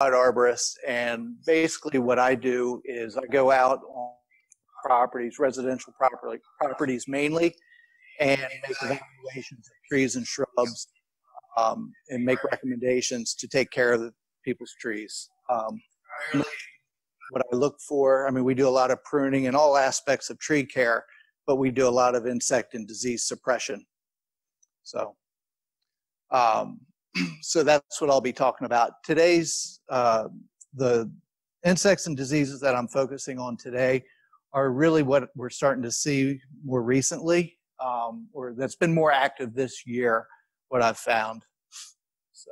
arborist, and basically what I do is I go out on properties, residential property, properties mainly, and make evaluations of trees and shrubs, um, and make recommendations to take care of the people's trees. Um, what I look for, I mean, we do a lot of pruning in all aspects of tree care, but we do a lot of insect and disease suppression. So, um, so that's what I'll be talking about. Today's, uh, the insects and diseases that I'm focusing on today are really what we're starting to see more recently, um, or that's been more active this year, what I've found. So.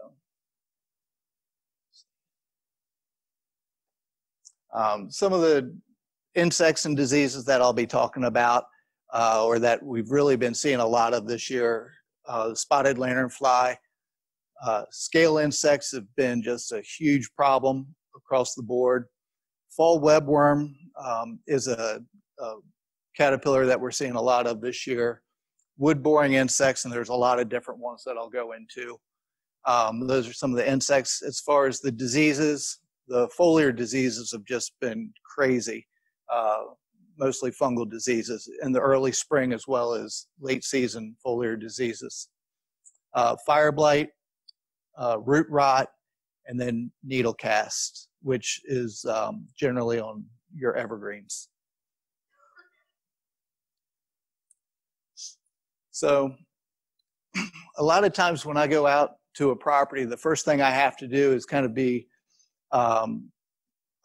Um, some of the insects and diseases that I'll be talking about, uh, or that we've really been seeing a lot of this year, uh, spotted lanternfly, uh, scale insects have been just a huge problem across the board. Fall webworm um, is a, a, caterpillar that we're seeing a lot of this year. Wood boring insects, and there's a lot of different ones that I'll go into. Um, those are some of the insects. As far as the diseases, the foliar diseases have just been crazy, uh, mostly fungal diseases in the early spring as well as late season foliar diseases. Uh, fire blight, uh, root rot, and then needle cast, which is um, generally on your evergreens. So a lot of times when I go out to a property, the first thing I have to do is kind of be um,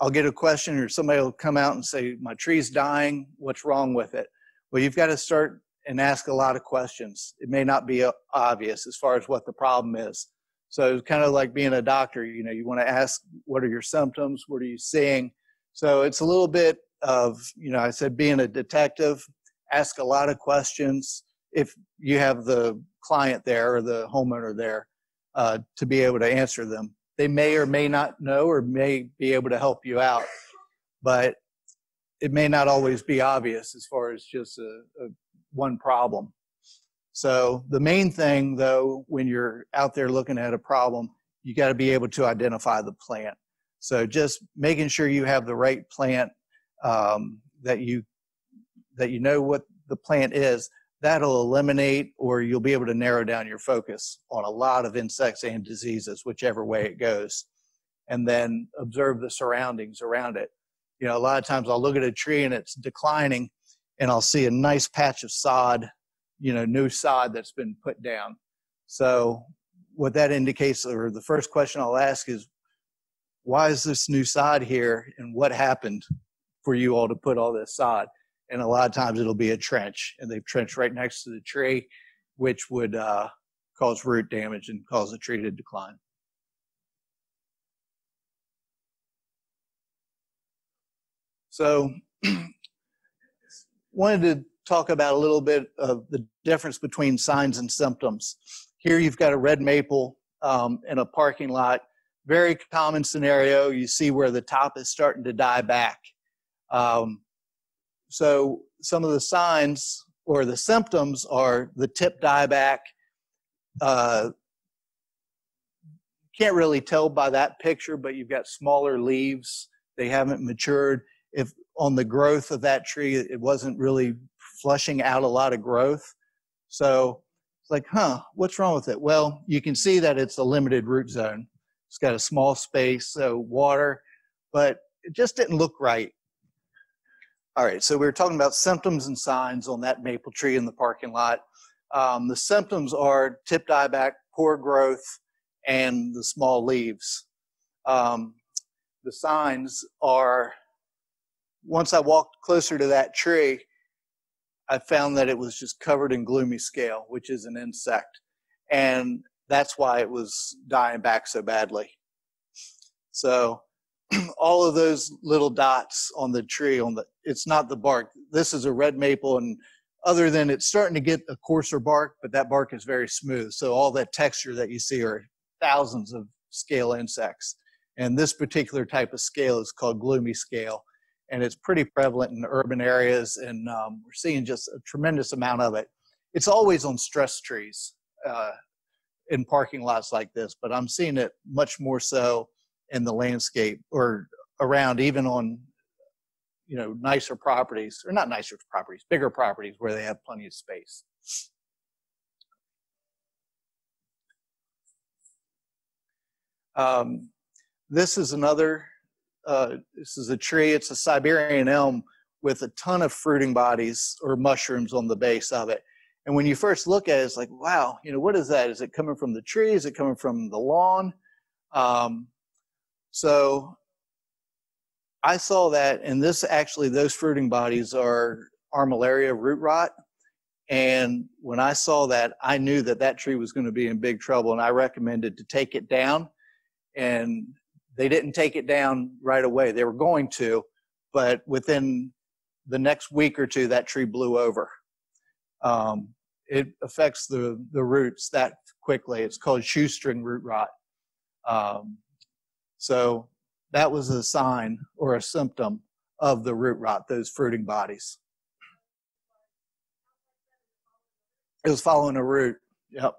I'll get a question or somebody will come out and say, my tree's dying, what's wrong with it? Well, you've got to start and ask a lot of questions. It may not be uh, obvious as far as what the problem is. So it's kind of like being a doctor, you know, you want to ask, what are your symptoms? What are you seeing? So it's a little bit of, you know, I said being a detective, ask a lot of questions if you have the client there or the homeowner there uh, to be able to answer them they may or may not know or may be able to help you out but it may not always be obvious as far as just a, a one problem so the main thing though when you're out there looking at a problem you got to be able to identify the plant so just making sure you have the right plant um, that you that you know what the plant is that'll eliminate or you'll be able to narrow down your focus on a lot of insects and diseases, whichever way it goes. And then observe the surroundings around it. You know, a lot of times I'll look at a tree and it's declining and I'll see a nice patch of sod, you know, new sod that's been put down. So what that indicates, or the first question I'll ask is, why is this new sod here and what happened for you all to put all this sod? and a lot of times it'll be a trench, and they've trenched right next to the tree, which would uh, cause root damage and cause the tree to decline. So, wanted to talk about a little bit of the difference between signs and symptoms. Here you've got a red maple um, in a parking lot. Very common scenario. You see where the top is starting to die back. Um, so some of the signs or the symptoms are the tip dieback. Uh, can't really tell by that picture, but you've got smaller leaves. They haven't matured. If on the growth of that tree, it wasn't really flushing out a lot of growth. So it's like, huh, what's wrong with it? Well, you can see that it's a limited root zone. It's got a small space, so water, but it just didn't look right. All right, so we were talking about symptoms and signs on that maple tree in the parking lot. Um, the symptoms are tip dieback, poor growth, and the small leaves. Um, the signs are once I walked closer to that tree, I found that it was just covered in gloomy scale, which is an insect. And that's why it was dying back so badly. So all of those little dots on the tree on the it's not the bark this is a red maple and other than it's starting to get a coarser bark but that bark is very smooth so all that texture that you see are thousands of scale insects and this particular type of scale is called gloomy scale and it's pretty prevalent in urban areas and um, we're seeing just a tremendous amount of it it's always on stress trees uh, in parking lots like this but i'm seeing it much more so in the landscape or around, even on you know nicer properties or not nicer properties, bigger properties where they have plenty of space. Um, this is another. Uh, this is a tree. It's a Siberian elm with a ton of fruiting bodies or mushrooms on the base of it. And when you first look at it, it's like, wow, you know, what is that? Is it coming from the tree? Is it coming from the lawn? Um, so I saw that, and this actually, those fruiting bodies are armillaria root rot. And when I saw that, I knew that that tree was going to be in big trouble, and I recommended to take it down. And they didn't take it down right away. They were going to, but within the next week or two, that tree blew over. Um, it affects the, the roots that quickly. It's called shoestring root rot. Um, so that was a sign or a symptom of the root rot, those fruiting bodies. It was following a root. Yep.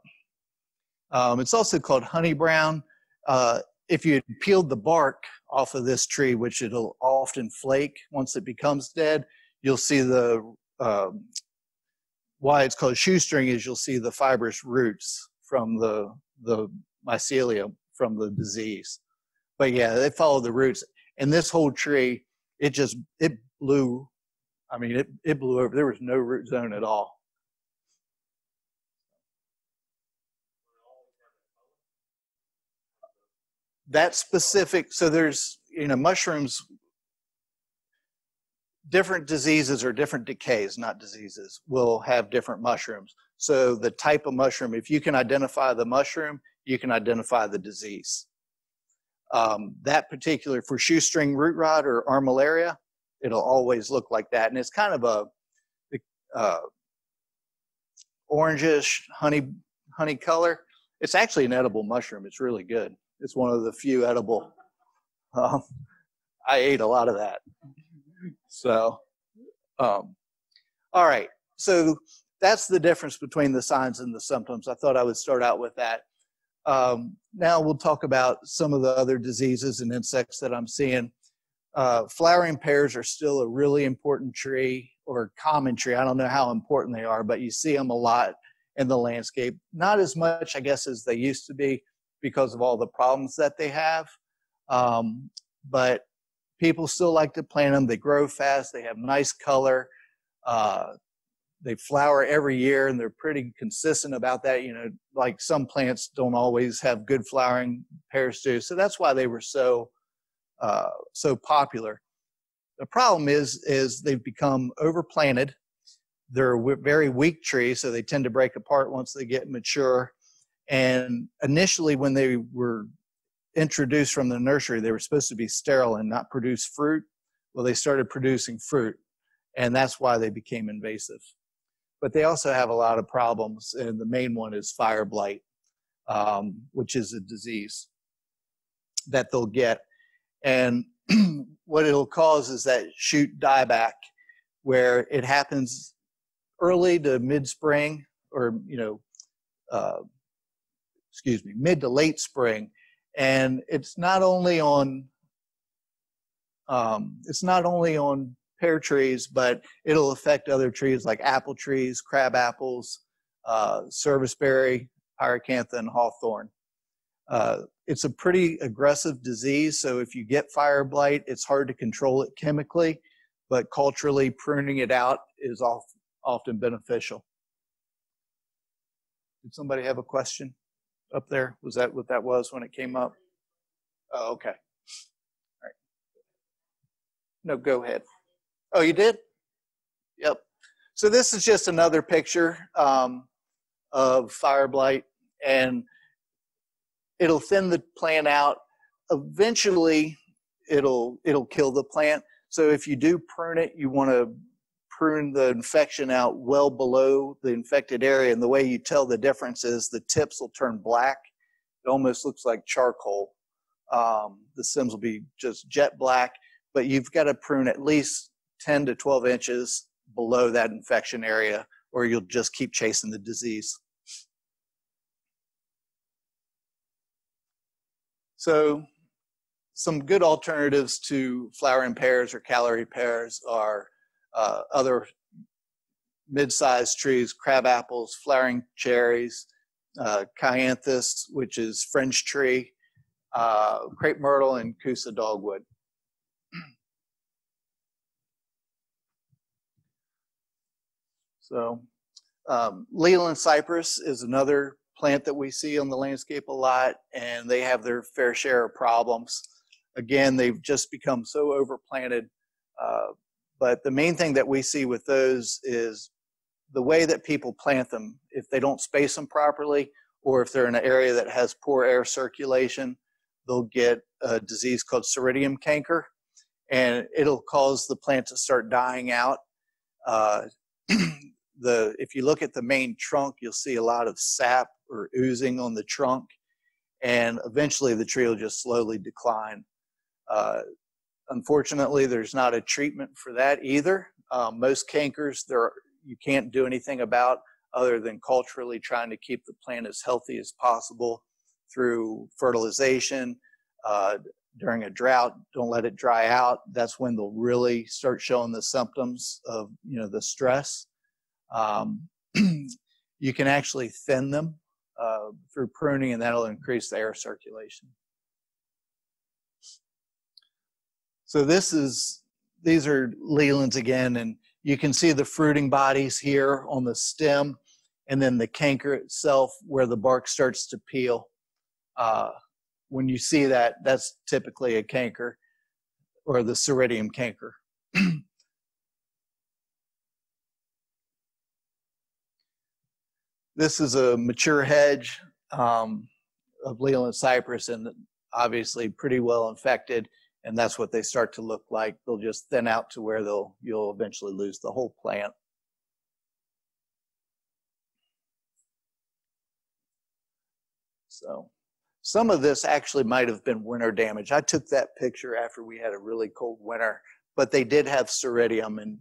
Um, it's also called honey brown. Uh, if you peeled the bark off of this tree, which it'll often flake once it becomes dead, you'll see the uh, why it's called shoestring is you'll see the fibrous roots from the the mycelium from the disease. But yeah, they follow the roots. And this whole tree, it just it blew. I mean, it it blew over. There was no root zone at all. That specific. So there's you know mushrooms different diseases or different decays, not diseases, will have different mushrooms. So the type of mushroom, if you can identify the mushroom, you can identify the disease. Um, that particular, for shoestring root rot or armillaria, it'll always look like that. And it's kind of a uh, orangish honey, honey color. It's actually an edible mushroom. It's really good. It's one of the few edible. Um, I ate a lot of that. So, um, all right. So that's the difference between the signs and the symptoms. I thought I would start out with that. Um, now we'll talk about some of the other diseases and insects that I'm seeing. Uh, flowering pears are still a really important tree or common tree. I don't know how important they are, but you see them a lot in the landscape. Not as much, I guess, as they used to be because of all the problems that they have. Um, but people still like to plant them. They grow fast. They have nice color. Uh, they flower every year, and they're pretty consistent about that. You know, like some plants don't always have good flowering. Pears do. So that's why they were so uh, so popular. The problem is is they've become overplanted. They're very weak trees, so they tend to break apart once they get mature. And initially, when they were introduced from the nursery, they were supposed to be sterile and not produce fruit. Well, they started producing fruit, and that's why they became invasive. But they also have a lot of problems, and the main one is fire blight, um, which is a disease that they'll get. And what it'll cause is that shoot dieback, where it happens early to mid spring, or, you know, uh, excuse me, mid to late spring, and it's not only on um, it's not only on pear trees, but it'll affect other trees like apple trees, crab apples, uh, serviceberry, pyracantha, and hawthorn. Uh, it's a pretty aggressive disease, so if you get fire blight, it's hard to control it chemically, but culturally pruning it out is often beneficial. Did somebody have a question? Up there? Was that what that was when it came up? Oh, okay. All right. No, go ahead. Oh, you did? Yep. So this is just another picture um, of fire blight, and it'll thin the plant out. Eventually, it'll it'll kill the plant. So if you do prune it, you want to prune the infection out well below the infected area. And the way you tell the difference is the tips will turn black. It almost looks like charcoal. Um, the stems will be just jet black, but you've got to prune at least 10 to 12 inches below that infection area, or you'll just keep chasing the disease. So some good alternatives to flowering pears or Callery pears are uh, other mid-sized trees, crab apples, flowering cherries, uh, which is fringe tree, uh, crepe myrtle, and Kousa dogwood. so um, Leyland cypress is another plant that we see on the landscape a lot, and they have their fair share of problems. Again, they've just become so overplanted. Uh, but the main thing that we see with those is the way that people plant them. If they don't space them properly, or if they're in an area that has poor air circulation, they'll get a disease called Seiridium canker, and it'll cause the plant to start dying out. Uh, the if you look at the main trunk, you'll see a lot of sap or oozing on the trunk, and eventually the tree will just slowly decline. Uh, unfortunately, there's not a treatment for that either. Um, most cankers, there you can't do anything about other than culturally trying to keep the plant as healthy as possible through fertilization. Uh, during a drought, don't let it dry out. That's when they'll really start showing the symptoms of you know the stress. Um, you can actually thin them uh, through pruning, and that'll increase the air circulation. So this is these are Leylands again, and you can see the fruiting bodies here on the stem, and then the canker itself where the bark starts to peel. Uh, when you see that, that's typically a canker or the Seiridium canker. this is a mature hedge um, of Leyland cypress and obviously pretty well infected and that's what they start to look like. They'll just thin out to where they'll you'll eventually lose the whole plant. So some of this actually might have been winter damage. I took that picture after we had a really cold winter, but they did have seiridium and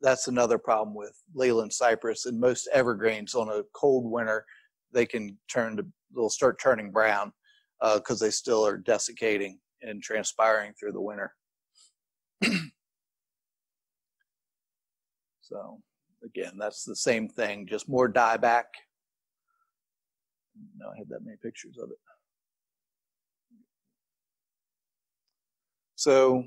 that's another problem with Leyland cypress and most evergreens on a cold winter, they can turn to, they'll start turning brown because uh, they still are desiccating and transpiring through the winter. so again, that's the same thing, just more dieback. No, I had that many pictures of it. So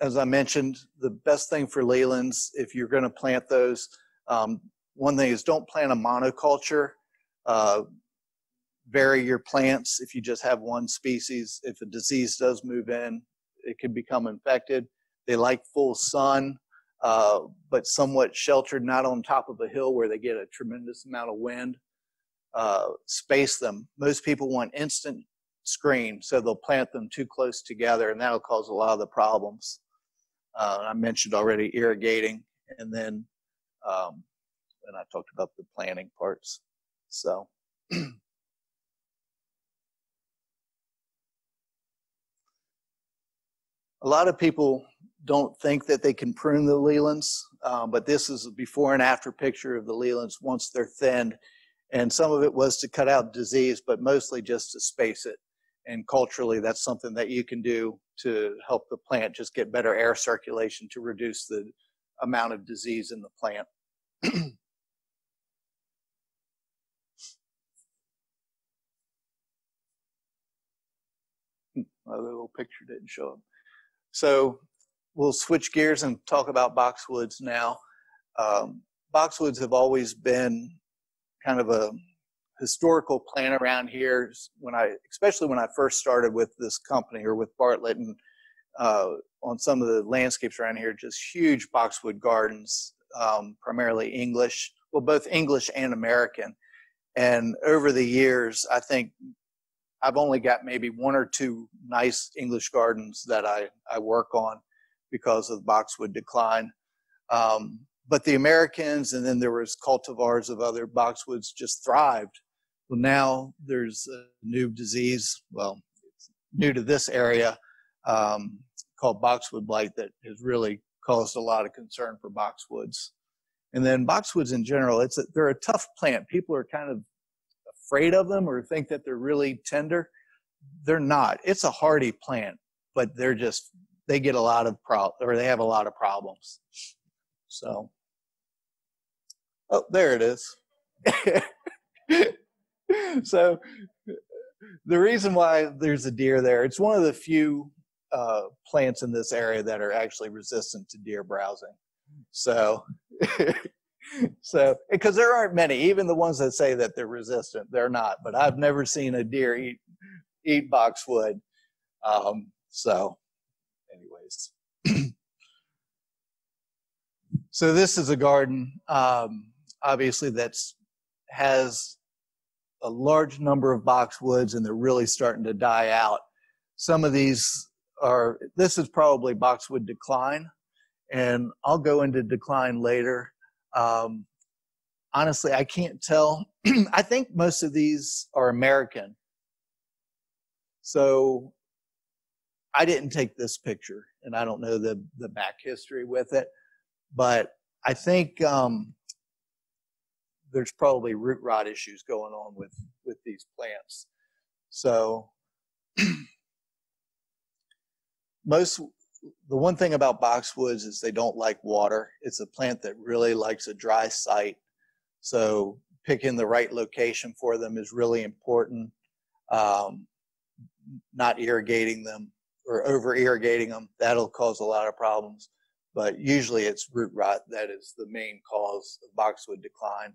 as I mentioned, the best thing for Leylands, if you're going to plant those, um, one thing is don't plant a monoculture. Uh, vary your plants if you just have one species. If a disease does move in, it can become infected. They like full sun, uh, but somewhat sheltered, not on top of a hill where they get a tremendous amount of wind. Uh, space them. Most people want instant screen, so they'll plant them too close together, and that'll cause a lot of the problems. Uh, I mentioned already irrigating, and then um, and I talked about the planting parts. So. a lot of people don't think that they can prune the Leylands, uh, but this is a before and after picture of the Leylands once they're thinned. And some of it was to cut out disease, but mostly just to space it. And culturally, that's something that you can do to help the plant just get better air circulation to reduce the amount of disease in the plant. My little picture didn't show up. So we'll switch gears and talk about boxwoods now. Um, boxwoods have always been kind of a historical plant around here. When I, especially when I first started with this company or with Bartlett, and uh, on some of the landscapes around here, just huge boxwood gardens, um, primarily English, well, both English and American. And over the years, I think I've only got maybe one or two nice English gardens that I, I work on because of the boxwood decline. Um, but the Americans and then there was cultivars of other boxwoods just thrived. Well, now there's a new disease, well, new to this area, um, called boxwood blight that has really caused a lot of concern for boxwoods. And then boxwoods in general, it's a, they're a tough plant. People are kind of afraid of them or think that they're really tender. They're not. It's a hardy plant. but they're just they get a lot of pro or they have a lot of problems. So, oh, there it is. so, the reason why there's a deer there, it's one of the few uh, plants in this area that are actually resistant to deer browsing. So, so because there aren't many, even the ones that say that they're resistant, they're not. But I've never seen a deer eat eat boxwood. Um, so, anyways, so this is a garden, um, obviously that's has a large number of boxwoods, and they're really starting to die out. Some of these are. This is probably boxwood decline, and I'll go into decline later. Um, honestly, I can't tell. I think most of these are American. So I didn't take this picture, and I don't know the the back history with it, but I think um, there's probably root rot issues going on with with these plants. So most the one thing about boxwoods is they don't like water. It's a plant that really likes a dry site. So picking the right location for them is really important. Um, not irrigating them or over irrigating them, that'll cause a lot of problems. But usually it's root rot that is the main cause of boxwood decline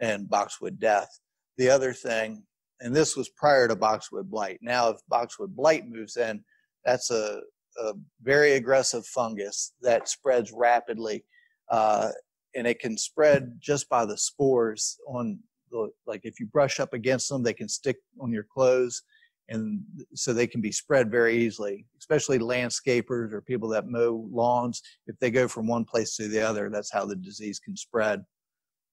and boxwood death. The other thing, and this was prior to boxwood blight. Now, if boxwood blight moves in, that's a, a very aggressive fungus that spreads rapidly, uh, and it can spread just by the spores on the like if you brush up against them, they can stick on your clothes and so they can be spread very easily especially landscapers or people that mow lawns. If they go from one place to the other that's how the disease can spread.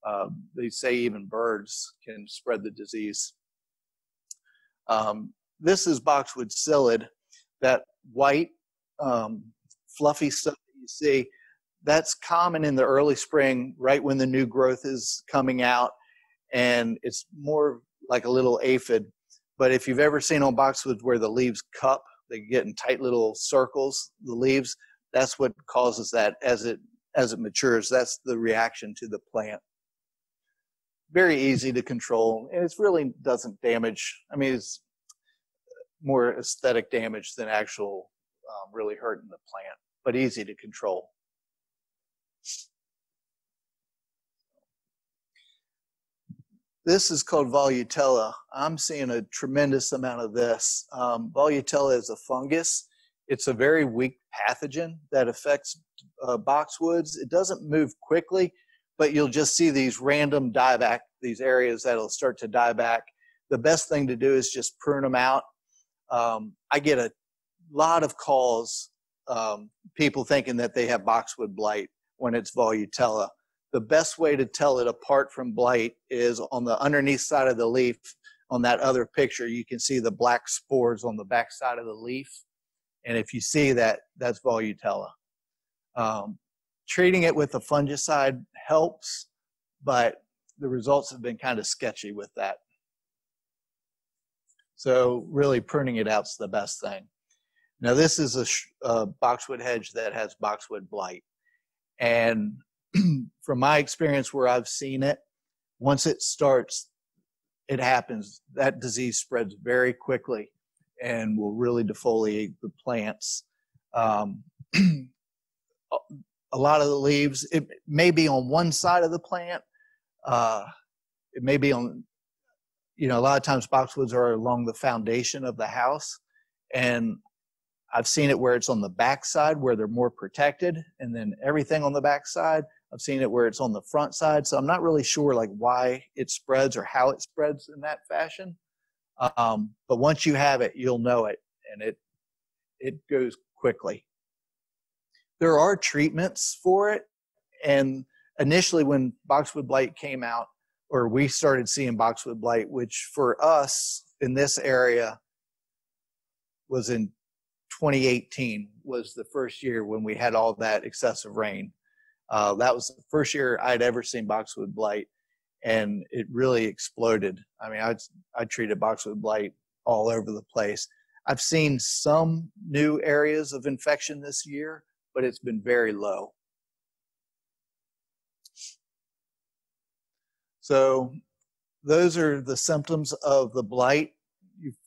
Uh, they say even birds can spread the disease. Um, this is boxwood psyllid that white um, fluffy stuff that you see that's common in the early spring right when the new growth is coming out and it's more like a little aphid but if you've ever seen on boxwoods where the leaves cup, they get in tight little circles, the leaves, that's what causes that as it as it matures. That's the reaction to the plant. Very easy to control, and it really doesn't damage. I mean, it's more aesthetic damage than actual um, really hurting the plant, but easy to control. This is called Volutella. I'm seeing a tremendous amount of this. Um, Volutella is a fungus. It's a very weak pathogen that affects uh, boxwoods. It doesn't move quickly, but you'll just see these random dieback, these areas that'll start to die back. The best thing to do is just prune them out. Um, I get a lot of calls, um, people thinking that they have boxwood blight when it's Volutella the best way to tell it apart from blight is on the underneath side of the leaf on that other picture you can see the black spores on the back side of the leaf. And if you see that that's volutella um, treating it with a fungicide helps but the results have been kind of sketchy with that. So really pruning it out is the best thing now this is a, a boxwood hedge that has boxwood blight and from my experience where I've seen it, once it starts, it happens. That disease spreads very quickly and will really defoliate the plants. Um, a lot of the leaves, it may be on one side of the plant. Uh, it may be on, you know, a lot of times boxwoods are along the foundation of the house. And I've seen it where it's on the back side where they're more protected, and then everything on the back side I've seen it where it's on the front side, so I'm not really sure like why it spreads or how it spreads in that fashion. Um, but once you have it, you'll know it, and it it goes quickly. There are treatments for it, and initially when boxwood blight came out, or we started seeing boxwood blight, which for us in this area was in 2018 was the first year when we had all that excessive rain uh, that was the first year I'd ever seen boxwood blight, and it really exploded. I mean, I I treated boxwood blight all over the place. I've seen some new areas of infection this year, but it's been very low. So those are the symptoms of the blight.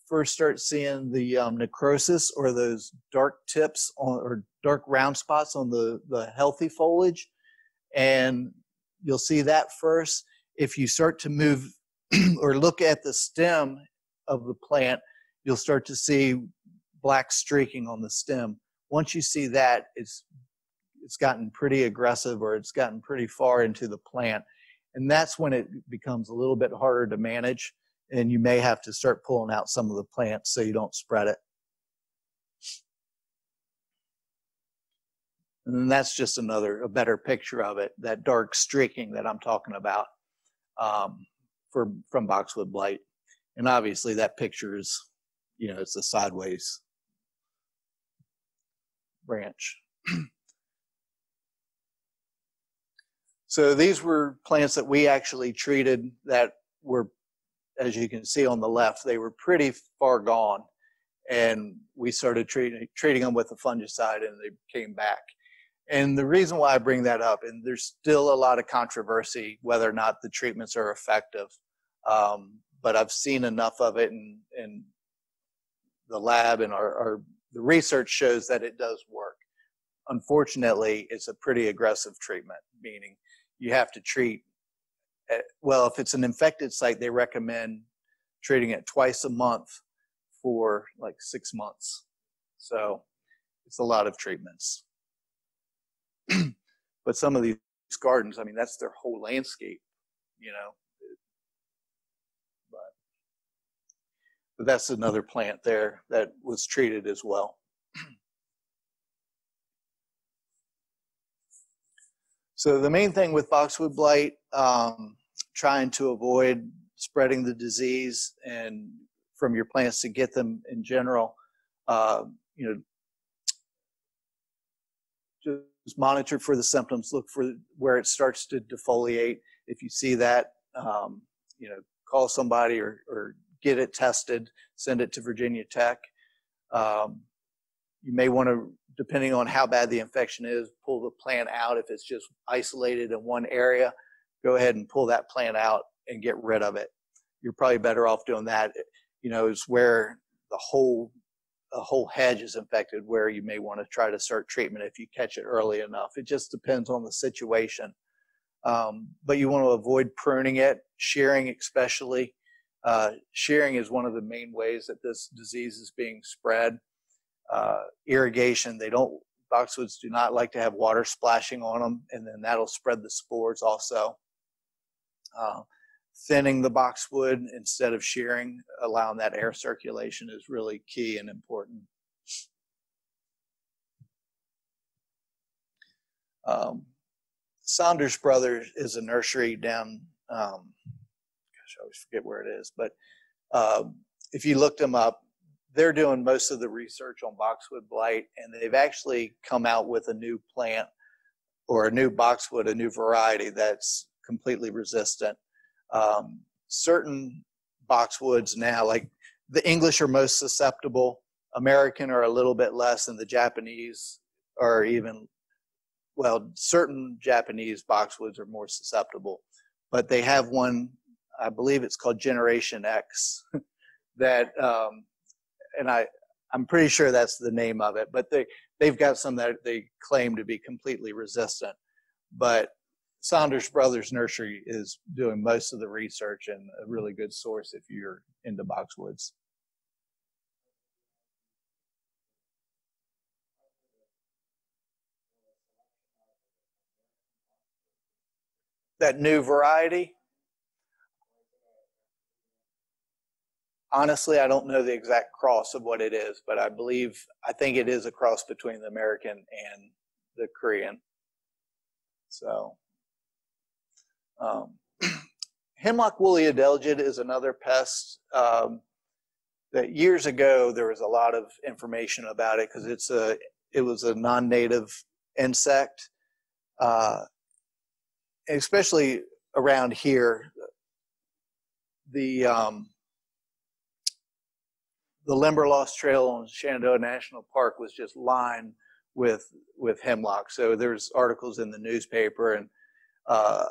First start seeing the um, necrosis or those dark tips on, or dark round spots on the, the healthy foliage. And you'll see that first. If you start to move or look at the stem of the plant, you'll start to see black streaking on the stem. Once you see that, it's it's gotten pretty aggressive or it's gotten pretty far into the plant. And that's when it becomes a little bit harder to manage. And you may have to start pulling out some of the plants so you don't spread it. And that's just another, a better picture of it, that dark streaking that I'm talking about um, for, from boxwood blight. And obviously that picture is, you know, it's a sideways branch. so these were plants that we actually treated that were, as you can see on the left, they were pretty far gone. And we started treating, treating them with a fungicide and they came back. And the reason why I bring that up, and there's still a lot of controversy whether or not the treatments are effective. Um, but I've seen enough of it in, in the lab and our, our, the research shows that it does work. Unfortunately, it's a pretty aggressive treatment, meaning you have to treat, at, well, if it's an infected site, they recommend treating it twice a month for like six months. So it's a lot of treatments. but some of these gardens, I mean, that's their whole landscape, you know, But that's another plant there that was treated as well. So the main thing with boxwood blight, um, trying to avoid spreading the disease and from your plants to get them in general, uh, you know, just monitor for the symptoms, look for where it starts to defoliate. If you see that, um, you know, call somebody or, or get it tested, send it to Virginia Tech. Um, you may want to, depending on how bad the infection is, pull the plant out. If it's just isolated in one area, go ahead and pull that plant out and get rid of it. You're probably better off doing that. You know, is where the whole a whole hedge is infected, where you may want to try to start treatment if you catch it early enough. It just depends on the situation. Um, but you want to avoid pruning it, shearing especially. Uh, shearing is one of the main ways that this disease is being spread. Uh, irrigation, they don't, boxwoods do not like to have water splashing on them, and then that'll spread the spores also. Uh, thinning the boxwood instead of shearing, allowing that air circulation is really key and important. Um, Saunders Brothers is a nursery down um, I always forget where it is, but uh, if you looked them up, they're doing most of the research on boxwood blight, and they've actually come out with a new plant or a new boxwood, a new variety that's completely resistant. Um, certain boxwoods now, like the English are most susceptible, American are a little bit less, and the Japanese are even, well, certain Japanese boxwoods are more susceptible. But they have one I believe it's called Generation X. that um, and I I'm pretty sure that's the name of it. But they they've got some that they claim to be completely resistant. But Saunders Brothers Nursery is doing most of the research and a really good source if you're into boxwoods. That new variety? Honestly, I don't know the exact cross of what it is, but I believe, I think it is a cross between the American and the Korean. So, um, hemlock woolly adelgid is another pest um, that years ago there was a lot of information about it because it's a it was a non-native insect, uh, especially around here. The um, the Limberlost Trail in Shenandoah National Park was just lined with with hemlock. So there's articles in the newspaper, and uh,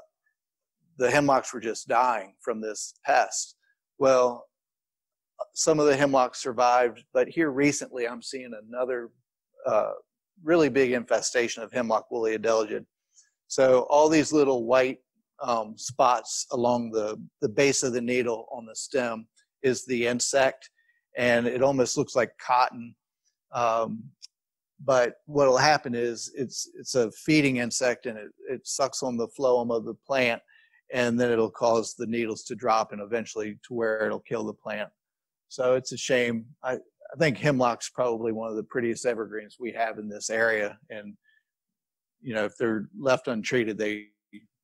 the hemlocks were just dying from this pest. Well, some of the hemlocks survived, but here recently I'm seeing another uh, really big infestation of hemlock woolly adelgid. So all these little white um, spots along the, the base of the needle on the stem is the insect, and it almost looks like cotton. Um, but what will happen is it's it's a feeding insect and it, it sucks on the phloem of the plant and then it'll cause the needles to drop and eventually to where it'll kill the plant. So it's a shame. I i think hemlock's probably one of the prettiest evergreens we have in this area and you know if they're left untreated they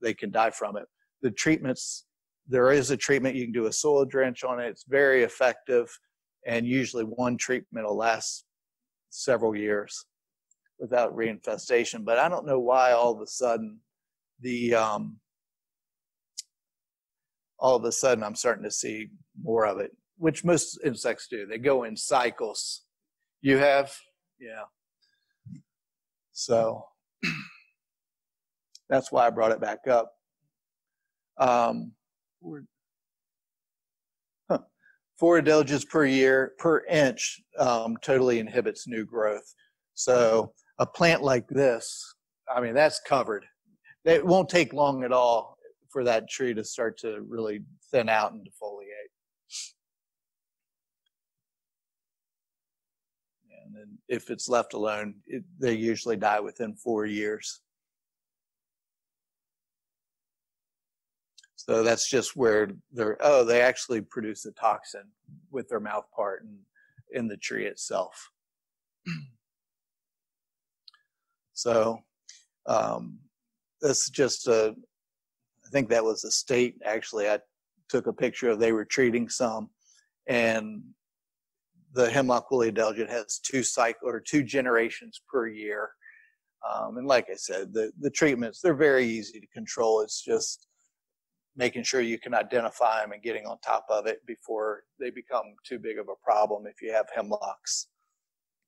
they can die from it. The treatments there is a treatment. You can do a soil drench on it. It's very effective and usually one treatment will last several years without reinfestation. But I don't know why all of a sudden the um, all of a sudden I'm starting to see more of it, which most insects do. They go in cycles. You have, yeah. So that's why I brought it back up. Um, four adelgids per year per inch um, totally inhibits new growth. So a plant like this, I mean, that's covered. It won't take long at all for that tree to start to really thin out and defoliate. And if it's left alone, it, they usually die within four years. So that's just where they're, oh, they actually produce a toxin with their mouth part and in the tree itself. so um, that's just a, I think that was a state actually. I took a picture of they were treating some, and the hemlock woolly adelgid has two cycle or two generations per year. Um, and like I said, the the treatments they're very easy to control. It's just making sure you can identify them and getting on top of it before they become too big of a problem if you have hemlocks.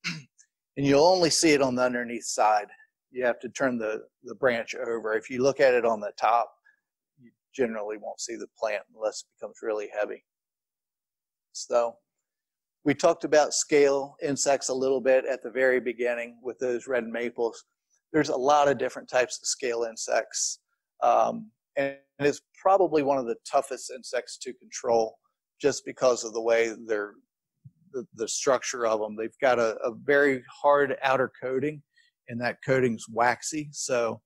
and you'll only see it on the underneath side. You have to turn the, the branch over. If you look at it on the top, you generally won't see the plant unless it becomes really heavy. So we talked about scale insects a little bit at the very beginning with those red maples. There's a lot of different types of scale insects. Um, and it's probably one of the toughest insects to control just because of the way they're the, the structure of them. They've got a, a, very hard outer coating, and that coating's waxy. So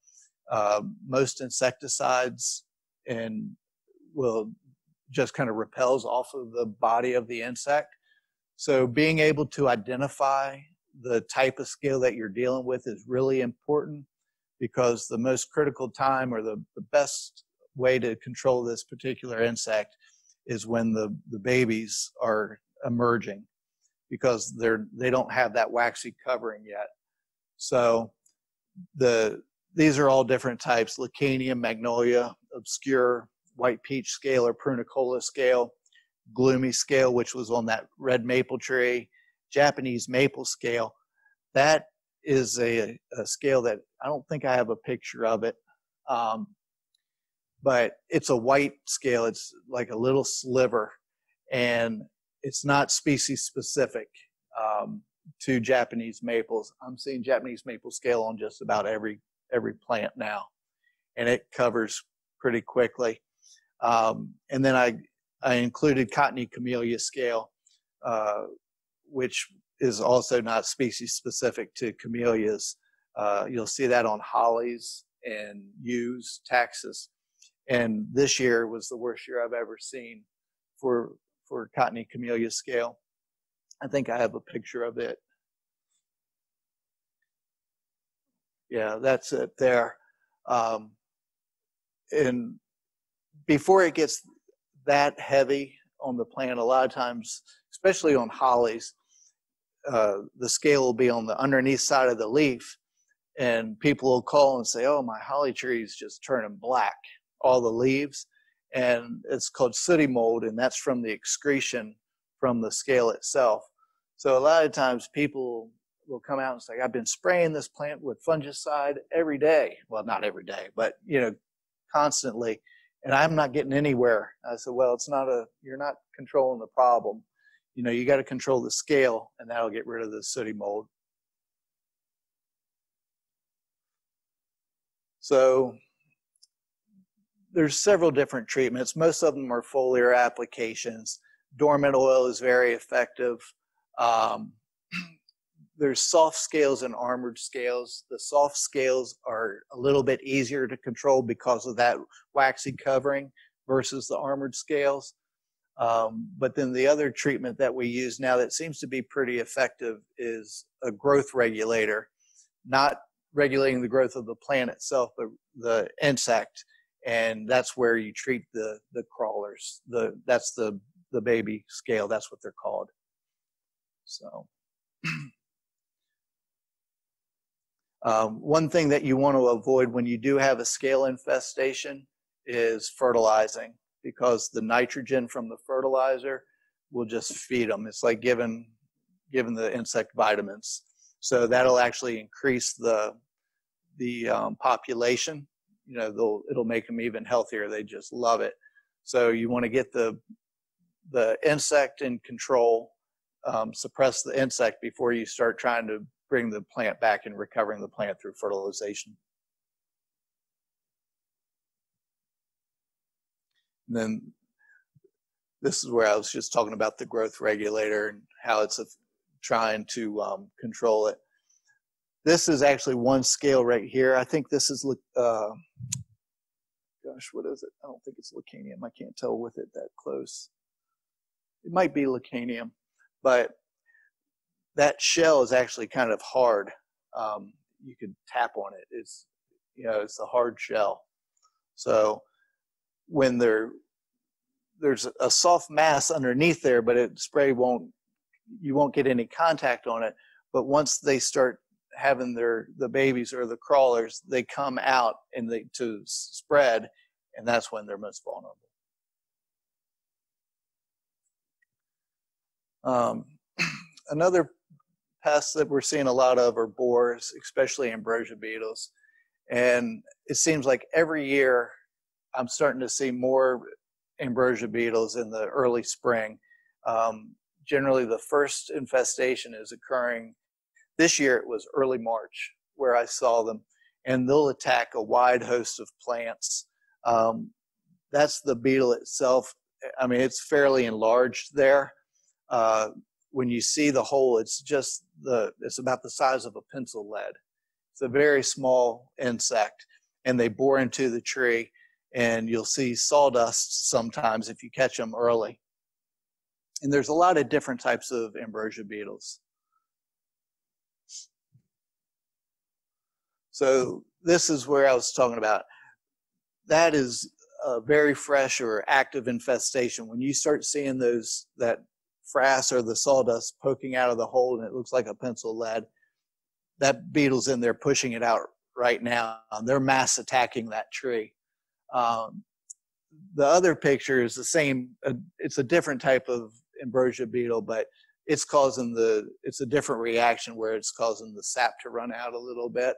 uh, most insecticides and will just kind of repels off of the body of the insect. So being able to identify the type of scale that you're dealing with is really important because the most critical time or the, the best way to control this particular insect is when the, the babies are emerging because they're they don't have that waxy covering yet. So the these are all different types: Lecanium, Magnolia, Obscure, White Peach Scale or Prunicola Scale, Gloomy Scale, which was on that red maple tree, Japanese Maple Scale. That is a, a scale that I don't think I have a picture of it. Um, but it's a white scale. It's like a little sliver, and it's not species specific um, to Japanese maples. I'm seeing Japanese maple scale on just about every every plant now, and it covers pretty quickly. Um, and then I I included cottony camellia scale, uh, which is also not species specific to camellias. Uh, you'll see that on hollies and yews, taxus. And this year was the worst year I've ever seen for for cottony camellia scale. I think I have a picture of it. Yeah, that's it there. Um, and before it gets that heavy on the plant, a lot of times, especially on hollies, uh, the scale will be on the underneath side of the leaf, and people will call and say, "Oh, my holly tree is just turning black." All the leaves. And it's called sooty mold, and that's from the excretion from the scale itself. So a lot of times people will come out and say, I've been spraying this plant with fungicide every day. Well, not every day, but you know, constantly, and I'm not getting anywhere. I said, well, it's not a, you're not controlling the problem. You know, you got to control the scale and that'll get rid of the sooty mold. So there's several different treatments. Most of them are foliar applications. Dormant oil is very effective. Um, there's soft scales and armored scales. The soft scales are a little bit easier to control because of that waxy covering versus the armored scales. Um, but then the other treatment that we use now that seems to be pretty effective is a growth regulator, not regulating the growth of the plant itself, but the insect. And that's where you treat the, the crawlers. The, that's the, the baby scale. That's what they're called. So. Um, one thing that you want to avoid when you do have a scale infestation is fertilizing because the nitrogen from the fertilizer will just feed them. It's like giving giving the insect vitamins. So that'll actually increase the the um, population. You know, they'll it'll make them even healthier. They just love it. So you want to get the the insect in control, um, suppress the insect before you start trying to bring the plant back and recovering the plant through fertilization. And then this is where I was just talking about the growth regulator and how it's a, trying to um, control it. This is actually one scale right here. I think this is, uh, gosh, what is it? I don't think it's Lecanium. I can't tell with it that close. It might be Lecanium, but that shell is actually kind of hard. Um, you can tap on it. It's you know it's a hard shell. So when there there's a soft mass underneath there, but it spray won't you won't get any contact on it. But once they start having their the babies or the crawlers, they come out and they to spread, and that's when they're most vulnerable. Um, another pests that we're seeing a lot of are borers, especially ambrosia beetles. And it seems like every year I'm starting to see more ambrosia beetles in the early spring. Um, generally, the first infestation is occurring this year, it was early March where I saw them, and they'll attack a wide host of plants. Um, that's the beetle itself. I mean, it's fairly enlarged there. Uh, when you see the hole, it's just the it's about the size of a pencil lead. It's a very small insect, and they bore into the tree, and you'll see sawdust sometimes if you catch them early. And there's a lot of different types of ambrosia beetles. So this is where I was talking about. That is a very fresh or active infestation. When you start seeing those that frass or the sawdust poking out of the hole and it looks like a pencil lead. That beetle's in there pushing it out right now. They're mass attacking that tree. Um, the other picture is the same. Uh, it's a different type of ambrosia beetle, but it's causing the. It's a different reaction where it's causing the sap to run out a little bit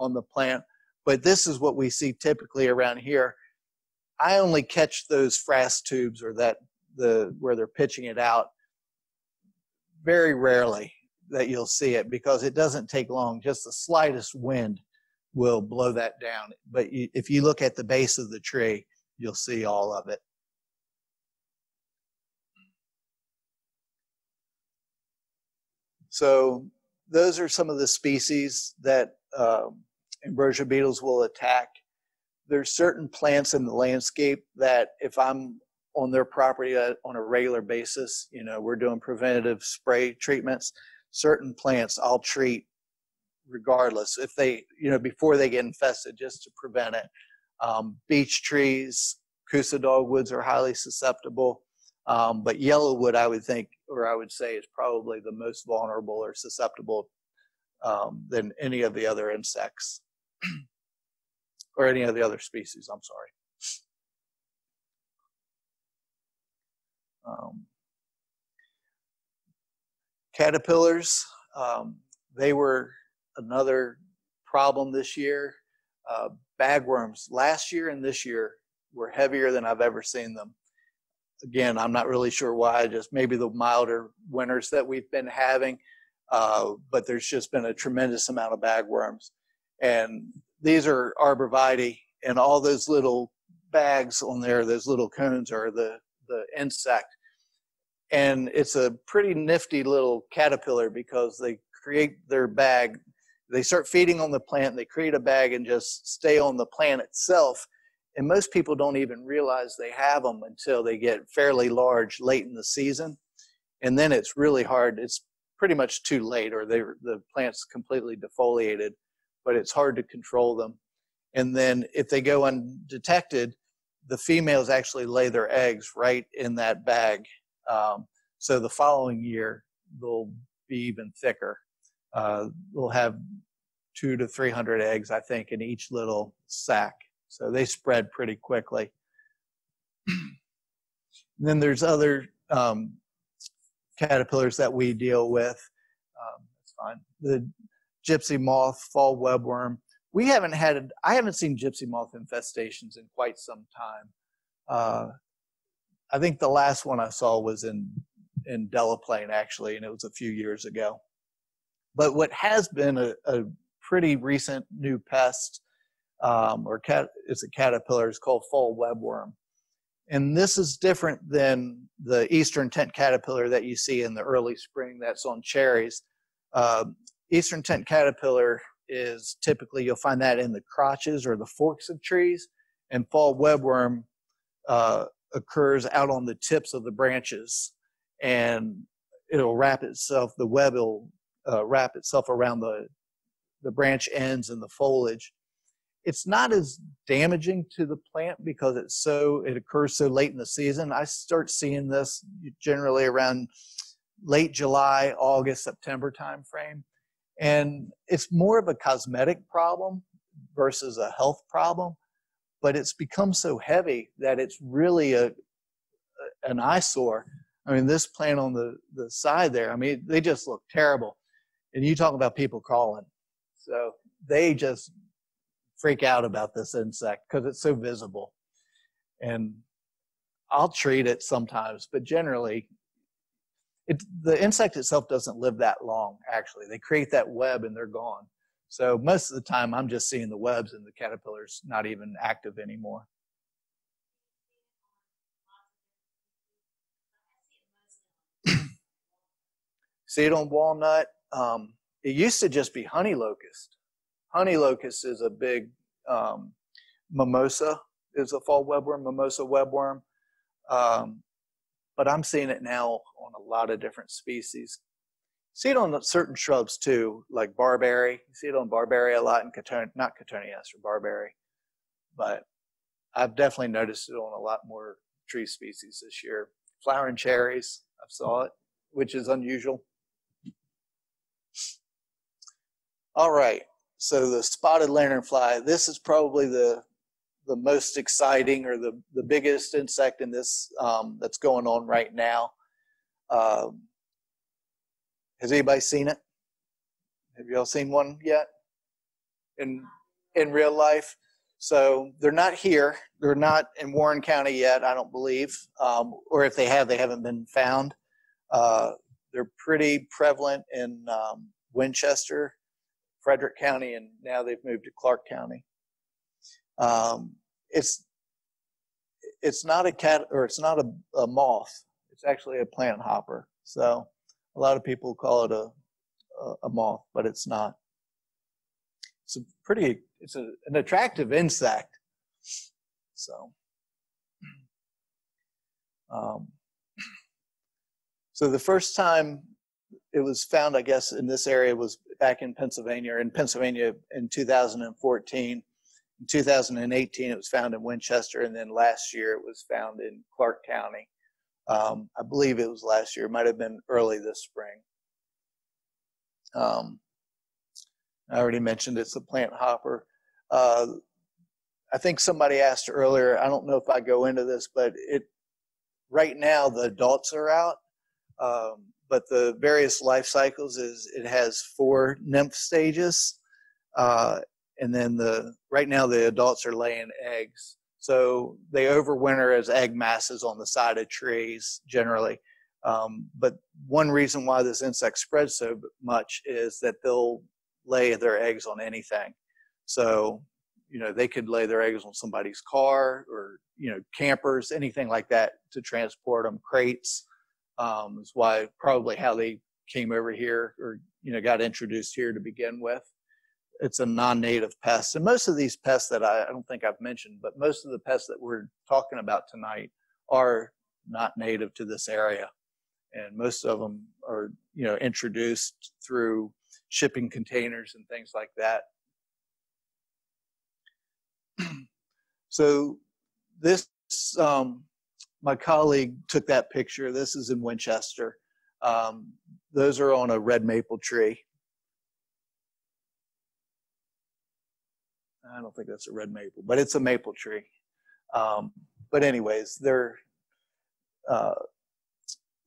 on the plant. But this is what we see typically around here. I only catch those frass tubes or that the where they're pitching it out very rarely that you'll see it because it doesn't take long. Just the slightest wind will blow that down. But you, if you look at the base of the tree, you'll see all of it. So those are some of the species that um, ambrosia beetles will attack. There's certain plants in the landscape that if I'm on their property on a regular basis. You know, we're doing preventative spray treatments. Certain plants I'll treat regardless if they, you know, before they get infested, just to prevent it. Um, beech trees, Kousa dogwoods are highly susceptible. Um, but yellowwood, I would think, or I would say, is probably the most vulnerable or susceptible um, than any of the other insects or any of the other species. I'm sorry. Um, caterpillars, um, they were another problem this year. Uh, bagworms last year and this year were heavier than I've ever seen them. Again, I'm not really sure why, just maybe the milder winters that we've been having, uh, but there's just been a tremendous amount of bagworms. And these are arborvitae, and all those little bags on there, those little cones are the, the insect. And it's a pretty nifty little caterpillar because they create their bag. They start feeding on the plant, they create a bag and just stay on the plant itself. And most people don't even realize they have them until they get fairly large late in the season. And then it's really hard. It's pretty much too late, or they, the plant's completely defoliated, but it's hard to control them. And then if they go undetected, the females actually lay their eggs right in that bag. Um, so the following year, they'll be even thicker. Uh, they'll have two to 300 eggs, I think, in each little sack. So they spread pretty quickly. then there's other um, caterpillars that we deal with. Um, that's fine. The gypsy moth, fall webworm, we haven't had i haven't seen gypsy moth infestations in quite some time. Uh, i think the last one i saw was in in delaplane actually and it was a few years ago. But what has been a, a pretty recent new pest um, or cat it's a caterpillar is called fall webworm. And this is different than the eastern tent caterpillar that you see in the early spring that's on cherries. Uh, eastern tent caterpillar is typically you'll find that in the crotches or the forks of trees, and fall webworm uh, occurs out on the tips of the branches, and it'll wrap itself. The web will uh, wrap itself around the the branch ends and the foliage. It's not as damaging to the plant because it's so it occurs so late in the season. I start seeing this generally around late July, August, September timeframe and it's more of a cosmetic problem versus a health problem, but it's become so heavy that it's really a, an eyesore. I mean, this plant on the, the side there, I mean, they just look terrible. And you talk about people crawling. So they just freak out about this insect because it's so visible. And I'll treat it sometimes, but generally it, the insect itself doesn't live that long, actually. They create that web and they're gone. So most of the time, I'm just seeing the webs and the caterpillar's not even active anymore. See it on walnut. Um, it used to just be honey locust. Honey locust is a big um, mimosa, is a fall webworm, mimosa webworm. Um, but I'm seeing it now on a lot of different species. See it on certain shrubs too, like barberry. You see it on barberry a lot, in coton- not cotoneaster, barberry. But I've definitely noticed it on a lot more tree species this year. Flowering cherries, I saw it, which is unusual. All right, so the spotted lanternfly. This is probably the the most exciting or the, the biggest insect in this um, that's going on right now. Um, has anybody seen it? Have y'all seen one yet? In in real life? So they're not here. They're not in Warren County yet, I don't believe. Um, or if they have, they haven't been found. Uh, they're pretty prevalent in um, Winchester, Frederick County, and now they've moved to Clark County. Um, it's it's not a cat or it's not a, a moth. It's actually a plant hopper. So a lot of people call it a a, a moth, but it's not. It's a pretty it's a, an attractive insect. So um, so the first time it was found, I guess, in this area was back in Pennsylvania, in Pennsylvania in 2014. In 2018, it was found in Winchester, and then last year it was found in Clark County. Um, I believe it was last year. It might have been early this spring. Um, I already mentioned it's a plant hopper. Uh, I think somebody asked earlier. I don't know if I go into this, but it right now the adults are out. Um, but the various life cycles is it has four nymph stages, uh, and then the right now the adults are laying eggs. So they overwinter as egg masses on the side of trees generally. Um, but one reason why this insect spreads so much is that they'll lay their eggs on anything. So, you know, they could lay their eggs on somebody's car or, you know, campers, anything like that to transport them, crates. Um, is why probably how they came over here or, you know, got introduced here to begin with. It's a non-native pest. And most of these pests that I, I don't think I've mentioned, but most of the pests that we're talking about tonight are not native to this area. And most of them are you know introduced through shipping containers and things like that. So this um, my colleague took that picture. This is in winchester. Um, those are on a red maple tree i don't think that's a red maple but it's a maple tree um, but anyways they're uh,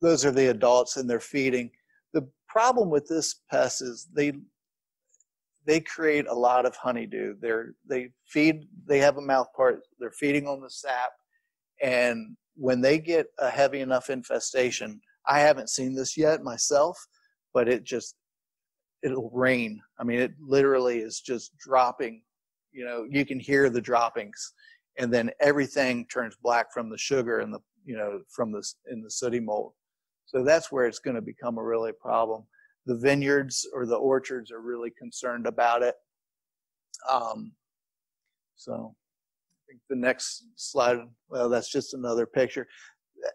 those are the adults and they're feeding. The problem with this pest is they they create a lot of honeydew. They're they feed they have a mouth part, they're feeding on the sap, and when they get a heavy enough infestation, I haven't seen this yet myself, but it just it'll rain. I mean, it literally is just dropping. You know, you can hear the droppings, and then everything turns black from the sugar and the you know from the in the sooty mold. So that's where it's going to become a really problem. The vineyards or the orchards are really concerned about it. Um, so I think the next slide, well, that's just another picture.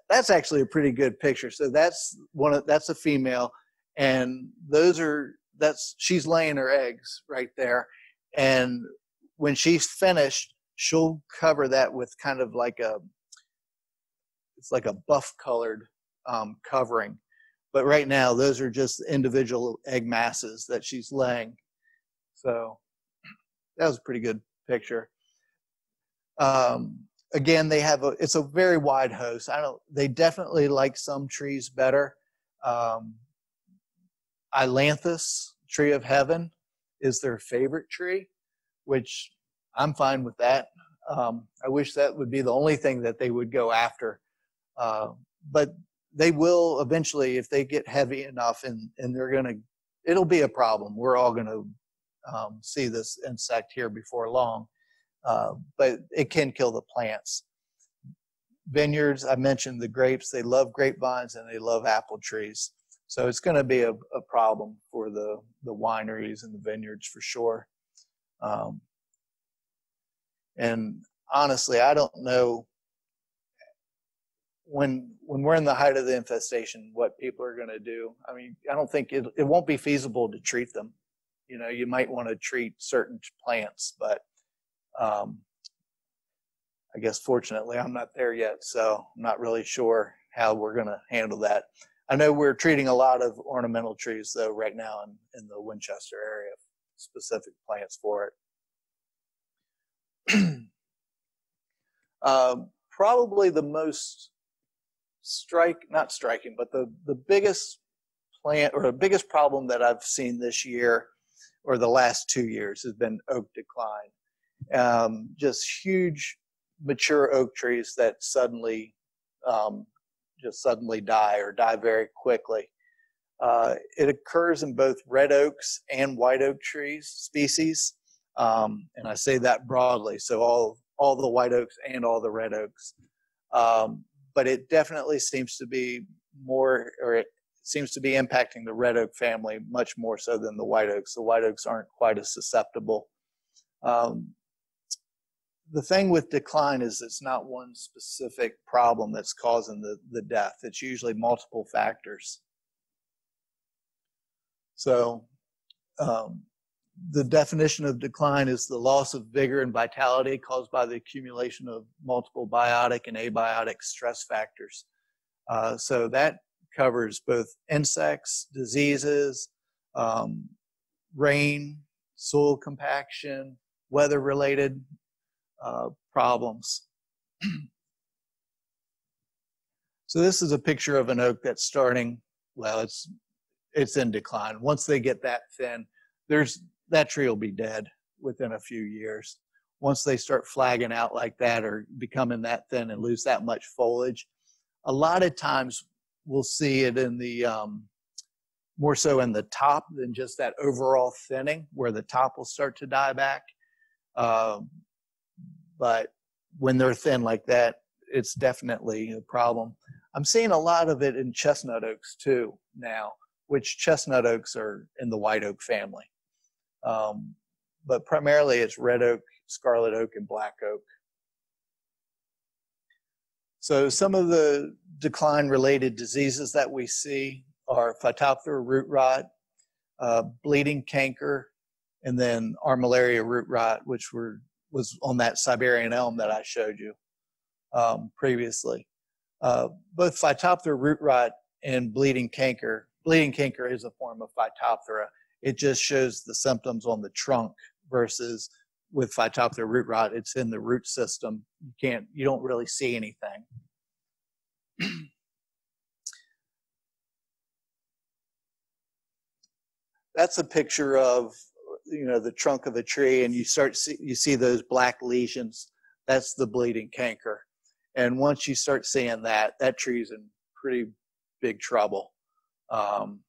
That's actually a pretty good picture. So that's one of, that's a female and those are, that's, she's laying her eggs right there. And when she's finished, she'll cover that with kind of like a, it's like a buff colored um, covering. But right now, those are just individual egg masses that she's laying. So that was a pretty good picture. Um, again, they have a, it's a very wide host. I don't, they definitely like some trees better. Um, Ailanthus, tree of heaven, is their favorite tree, which I'm fine with that. Um, I wish that would be the only thing that they would go after. Uh, but they will eventually, if they get heavy enough, and and they're going to, it'll be a problem. We're all going to um, see this insect here before long, uh, but it can kill the plants. Vineyards, I mentioned the grapes. They love grapevines and they love apple trees. So it's going to be a, a problem for the the wineries and the vineyards for sure. Um, and honestly, I don't know when when we're in the height of the infestation, what people are going to do. I mean, I don't think it it won't be feasible to treat them. You know, you might want to treat certain plants, but um, I guess fortunately I'm not there yet, so I'm not really sure how we're going to handle that. I know we're treating a lot of ornamental trees though right now in, in the Winchester area, specific plants for it. um, probably the most strike not striking, but the the biggest plant or the biggest problem that I've seen this year or the last two years has been oak decline. Um, just huge mature oak trees that suddenly um, just suddenly die or die very quickly. Uh, it occurs in both red oaks and white oak trees species, um, and I say that broadly. So all all the white oaks and all the red oaks. Um, but it definitely seems to be more, or it seems to be impacting the red oak family much more so than the white oaks. The white oaks aren't quite as susceptible. Um, the thing with decline is it's not one specific problem that's causing the, the death. It's usually multiple factors. So um, the definition of decline is the loss of vigor and vitality caused by the accumulation of multiple biotic and abiotic stress factors. Uh, so that covers both insects, diseases, um, rain, soil compaction, weather related uh, problems. so this is a picture of an oak that's starting well, it's it's in decline. Once they get that thin, there's that tree will be dead within a few years. Once they start flagging out like that or becoming that thin and lose that much foliage, a lot of times we'll see it in the um, more so in the top than just that overall thinning where the top will start to die back. Uh, but when they're thin like that, it's definitely a problem. I'm seeing a lot of it in chestnut oaks too now, which chestnut oaks are in the white oak family. Um, but primarily it's red oak, scarlet oak, and black oak. So some of the decline related diseases that we see are Phytophthora root rot, uh, bleeding canker, and then armillaria root rot, which were was on that Siberian elm that I showed you um, previously. Uh, both Phytophthora root rot and bleeding canker. Bleeding canker is a form of Phytophthora. It just shows the symptoms on the trunk versus with Phytophthora root rot, it's in the root system. You can't, you don't really see anything. That's a picture of you know the trunk of a tree and you start see, you see those black lesions that's the bleeding canker and once you start seeing that that tree's in pretty big trouble um,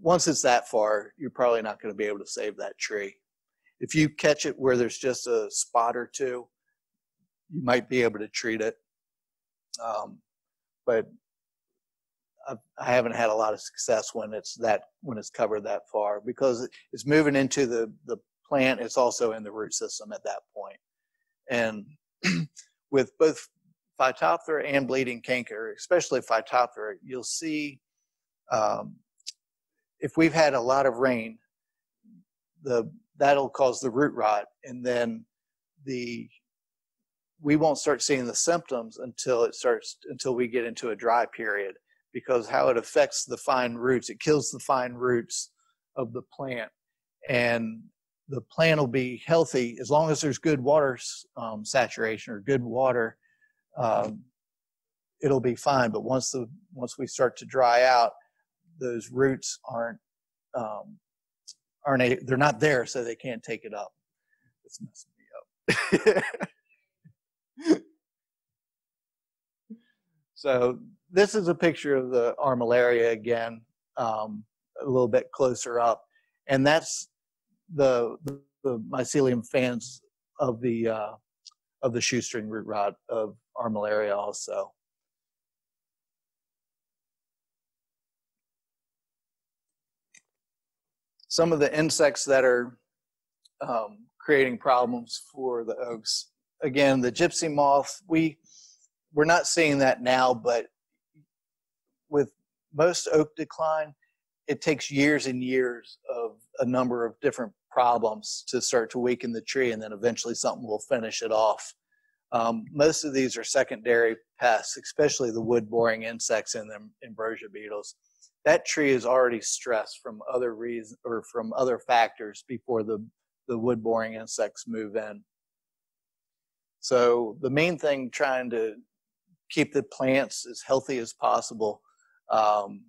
once it's that far you're probably not going to be able to save that tree. If you catch it where there's just a spot or two you might be able to treat it. Um, but I haven't had a lot of success when it's that when it's covered that far because it's moving into the the plant. It's also in the root system at that point, and with both Phytophthora and bleeding canker, especially Phytophthora, you'll see um, if we've had a lot of rain, the that'll cause the root rot, and then the we won't start seeing the symptoms until it starts until we get into a dry period because how it affects the fine roots. It kills the fine roots of the plant. And the plant will be healthy as long as there's good water um, saturation or good water. Um, it'll be fine. But once the once we start to dry out, those roots aren't um, aren't a, they're not there, so they can't take it up. It's messing me up. so this is a picture of the armillaria again, um, a little bit closer up, and that's the the mycelium fans of the uh, of the shoestring root rot of armillaria also. Some of the insects that are um, creating problems for the oaks. Again, the gypsy moth, we we're not seeing that now, but with most oak decline, it takes years and years of a number of different problems to start to weaken the tree, and then eventually something will finish it off. Um, most of these are secondary pests, especially the wood boring insects and the ambrosia beetles. That tree is already stressed from other reasons or from other factors before the, the wood boring insects move in. So the main thing trying to keep the plants as healthy as possible um,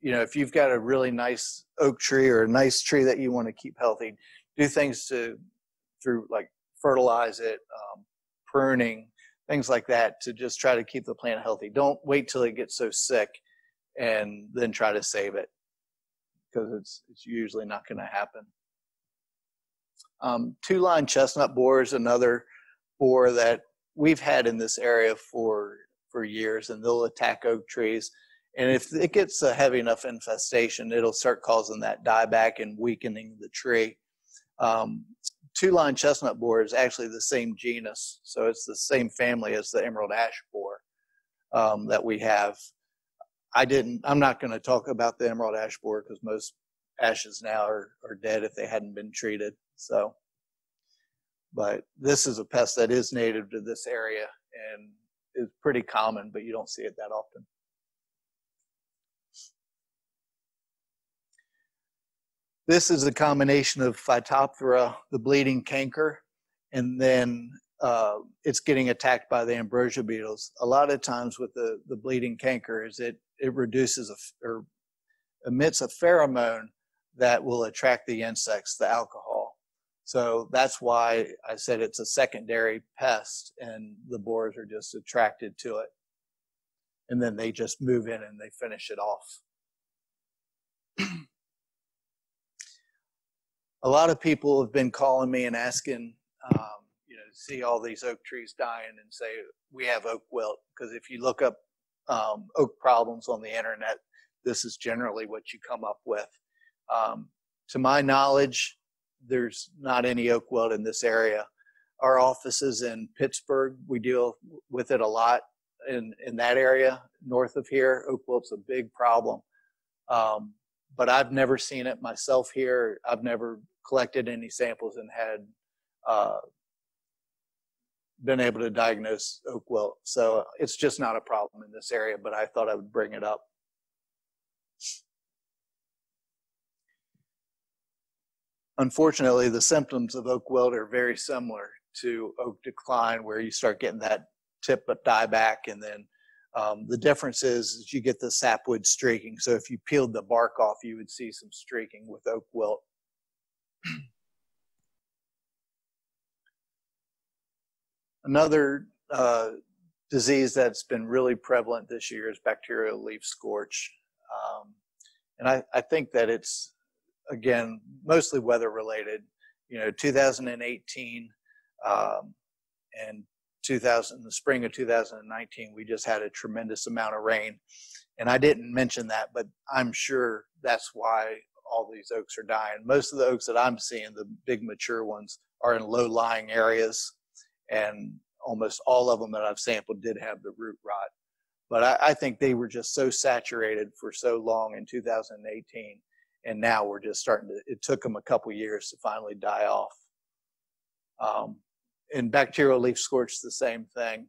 you know, if you've got a really nice oak tree or a nice tree that you want to keep healthy, do things to through like fertilize it, um, pruning, things like that to just try to keep the plant healthy. Don't wait till it gets so sick and then try to save it because it's it's usually not going to happen. Um, two line chestnut borer is another borer that we've had in this area for for years and they'll attack oak trees. And if it gets a heavy enough infestation, it'll start causing that dieback and weakening the tree. Um, two-line chestnut borer is actually the same genus, so it's the same family as the emerald ash borer um, that we have. I didn't. I'm not going to talk about the emerald ash borer because most ashes now are, are dead if they hadn't been treated. So, but this is a pest that is native to this area, and is pretty common, but you don't see it that often. This is a combination of Phytophthora, the bleeding canker, and then uh, it's getting attacked by the ambrosia beetles. A lot of times with the, the bleeding canker is it, it reduces a, or emits a pheromone that will attract the insects, the alcohol. So that's why I said it's a secondary pest and the borers are just attracted to it. And then they just move in and they finish it off. A lot of people have been calling me and asking, um, you know, see all these oak trees dying and say, we have oak wilt. Because if you look up um, oak problems on the internet, this is generally what you come up with. Um, to my knowledge, there's not any oak wilt in this area. Our office is in Pittsburgh. We deal with it a lot in, in that area north of here. Oak wilt's a big problem. Um, but I've never seen it myself here. I've never collected any samples and had uh, been able to diagnose oak wilt. So it's just not a problem in this area, but I thought I would bring it up. Unfortunately, the symptoms of oak wilt are very similar to oak decline, where you start getting that tip but die back, and then um, the difference is, is you get the sapwood streaking. So if you peeled the bark off, you would see some streaking with oak wilt. Another uh, disease that's been really prevalent this year is bacterial leaf scorch. Um, and I, I think that it's, again, mostly weather related. You know, 2018 um, and 2000, the spring of 2019, we just had a tremendous amount of rain. And I didn't mention that, but I'm sure that's why all these oaks are dying. Most of the oaks that I'm seeing, the big mature ones, are in low lying areas. And almost all of them that I've sampled did have the root rot. But I, I think they were just so saturated for so long in 2018. And now we're just starting to, it took them a couple years to finally die off. Um, in bacterial leaf scorch, the same thing.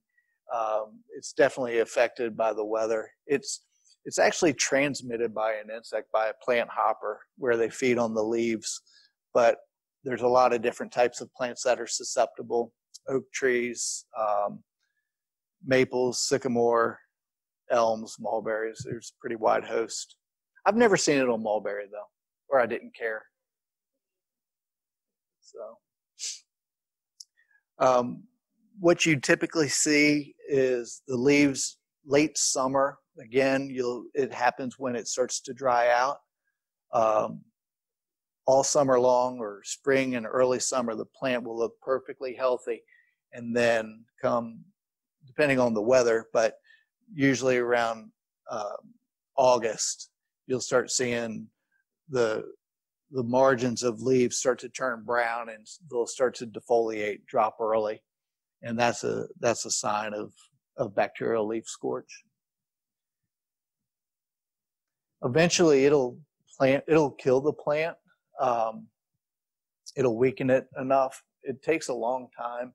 Um, it's definitely affected by the weather. It's it's actually transmitted by an insect, by a plant hopper, where they feed on the leaves. But there's a lot of different types of plants that are susceptible: oak trees, um, maples, sycamore, elms, mulberries. There's a pretty wide host. I've never seen it on mulberry though, or I didn't care. So. Um, what you typically see is the leaves late summer. Again, you'll it happens when it starts to dry out. Um, all summer long, or spring and early summer, the plant will look perfectly healthy, and then come, depending on the weather, but usually around uh, August, you'll start seeing the the margins of leaves start to turn brown and they'll start to defoliate, drop early, and that's a that's a sign of of bacterial leaf scorch. Eventually, it'll plant it'll kill the plant. Um, it'll weaken it enough. It takes a long time.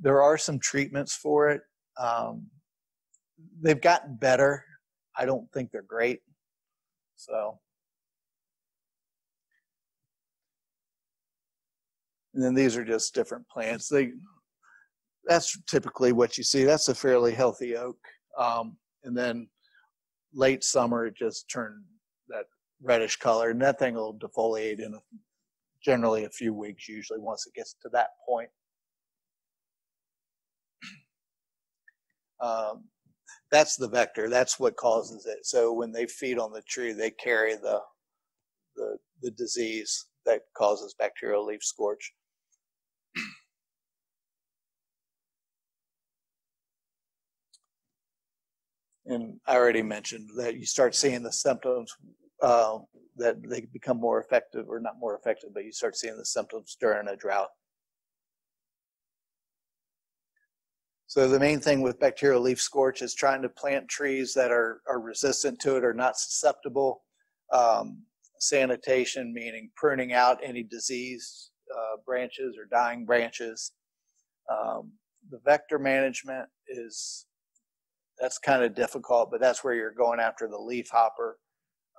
There are some treatments for it. Um, they've gotten better. I don't think they're great. So And then these are just different plants. They, that's typically what you see. That's a fairly healthy oak. Um, and then late summer, it just turned that reddish color, and that thing will defoliate in a, generally a few weeks, usually once it gets to that point. Um, that's the vector. That's what causes it. So when they feed on the tree, they carry the the, the disease that causes bacterial leaf scorch. And I already mentioned that you start seeing the symptoms uh, that they become more effective, or not more effective, but you start seeing the symptoms during a drought. So the main thing with bacterial leaf scorch is trying to plant trees that are, are resistant to it or not susceptible. Um, sanitation, meaning pruning out any diseased uh, branches or dying branches. Um, the vector management is that's kind of difficult, but that's where you're going after the leaf hopper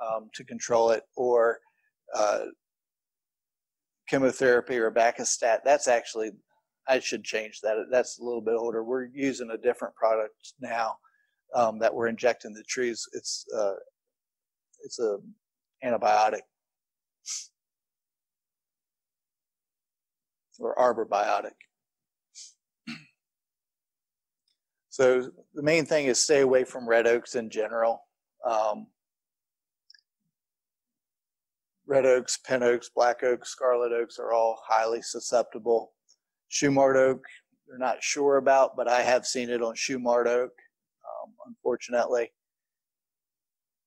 um, to control it, or uh, chemotherapy or bacostat. That's actually, I should change that. That's a little bit older. We're using a different product now um, that we're injecting the trees. It's uh, it's a antibiotic or arbobiotic. So the main thing is stay away from red oaks in general. Um, red oaks, pin oaks, black oaks, scarlet oaks are all highly susceptible. Shumard oak, they're not sure about, but I have seen it on Shumard oak, um, unfortunately.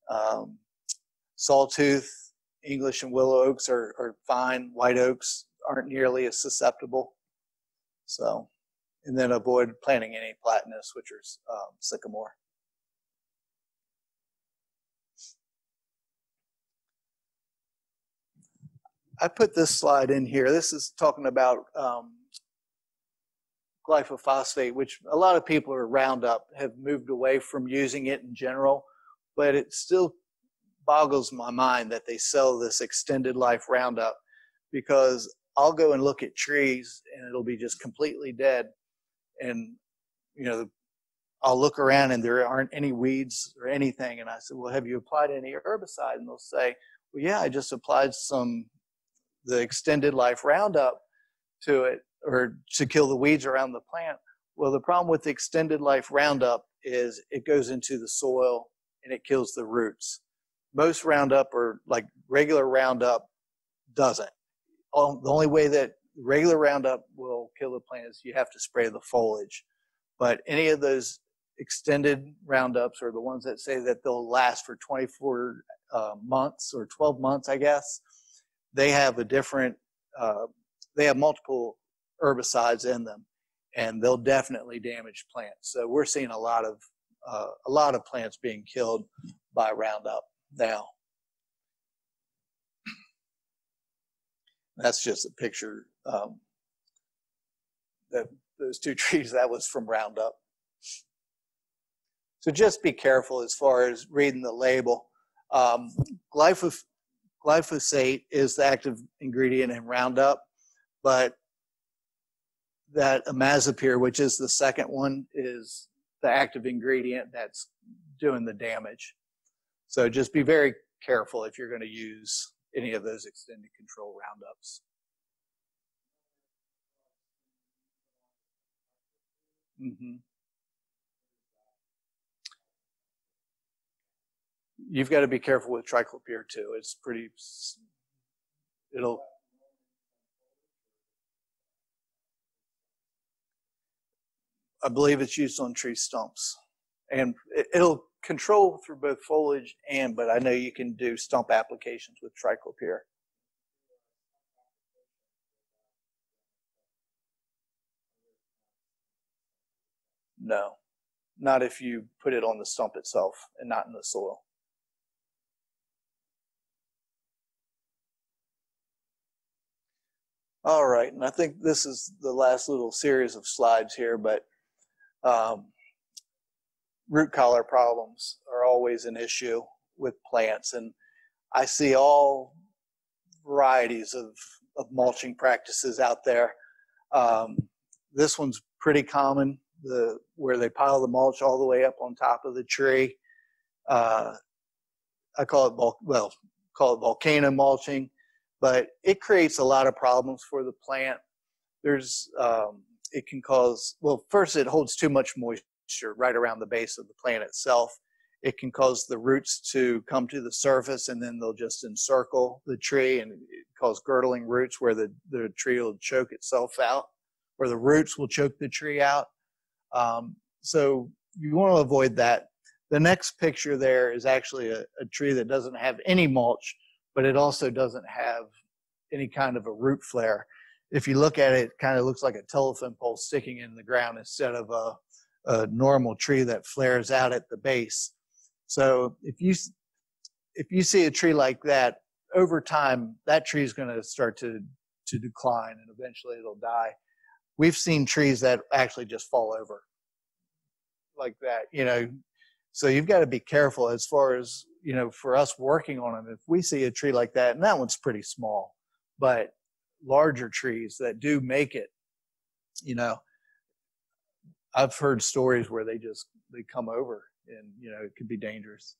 Um, sawtooth, English and willow oaks are, are fine. White oaks aren't nearly as susceptible. So, and then avoid planting any platanus, which is um, sycamore. I put this slide in here. This is talking about um, glyphosate, which a lot of people are Roundup have moved away from using it in general, but it still boggles my mind that they sell this extended life Roundup because I'll go and look at trees and it'll be just completely dead. And, you know, I'll look around and there aren't any weeds or anything. And I said, well, have you applied any herbicide? And they'll say, well, yeah, I just applied some the extended life Roundup to it or to kill the weeds around the plant. Well, the problem with the extended life Roundup is it goes into the soil and it kills the roots. Most Roundup or like regular Roundup doesn't. The only way that regular Roundup will kill the plants. you have to spray the foliage. But any of those extended Roundups or the ones that say that they'll last for 24 uh, months or 12 months, I guess, they have a different, uh, they have multiple herbicides in them, and they'll definitely damage plants. So we're seeing a lot of uh, a lot of plants being killed by Roundup now. That's just a picture. Um, that those two trees that was from Roundup. So just be careful as far as reading the label. Um, glyphosate glyphosate is the active ingredient in Roundup, but that imazapyr, which is the second one, is the active ingredient that's doing the damage. So just be very careful if you're going to use any of those extended control Roundups. Mm-hmm. you've got to be careful with triclopyr too. It's pretty, it'll, I believe it's used on tree stumps. And it'll control through both foliage and, but I know you can do stump applications with triclopyr. No, not if you put it on the stump itself and not in the soil. All right, and I think this is the last little series of slides here, but um, root collar problems are always an issue with plants, and I see all varieties of, of mulching practices out there. Um, this one's pretty common, the where they pile the mulch all the way up on top of the tree. Uh, I call it well, call it volcano mulching but it creates a lot of problems for the plant. There's, um, it can cause, well, first it holds too much moisture right around the base of the plant itself. It can cause the roots to come to the surface and then they'll just encircle the tree and cause girdling roots where the, the tree will choke itself out or the roots will choke the tree out. Um, so you want to avoid that. The next picture there is actually a, a tree that doesn't have any mulch but it also doesn't have any kind of a root flare. If you look at it, it kind of looks like a telephone pole sticking in the ground instead of a, a normal tree that flares out at the base. So if you if you see a tree like that, over time that tree is going to start to to decline and eventually it'll die. We've seen trees that actually just fall over like that, you know. So you've got to be careful as far as you know, for us working on them, if we see a tree like that, and that one's pretty small, but larger trees that do make it, you know, I've heard stories where they just they come over and you know it could be dangerous.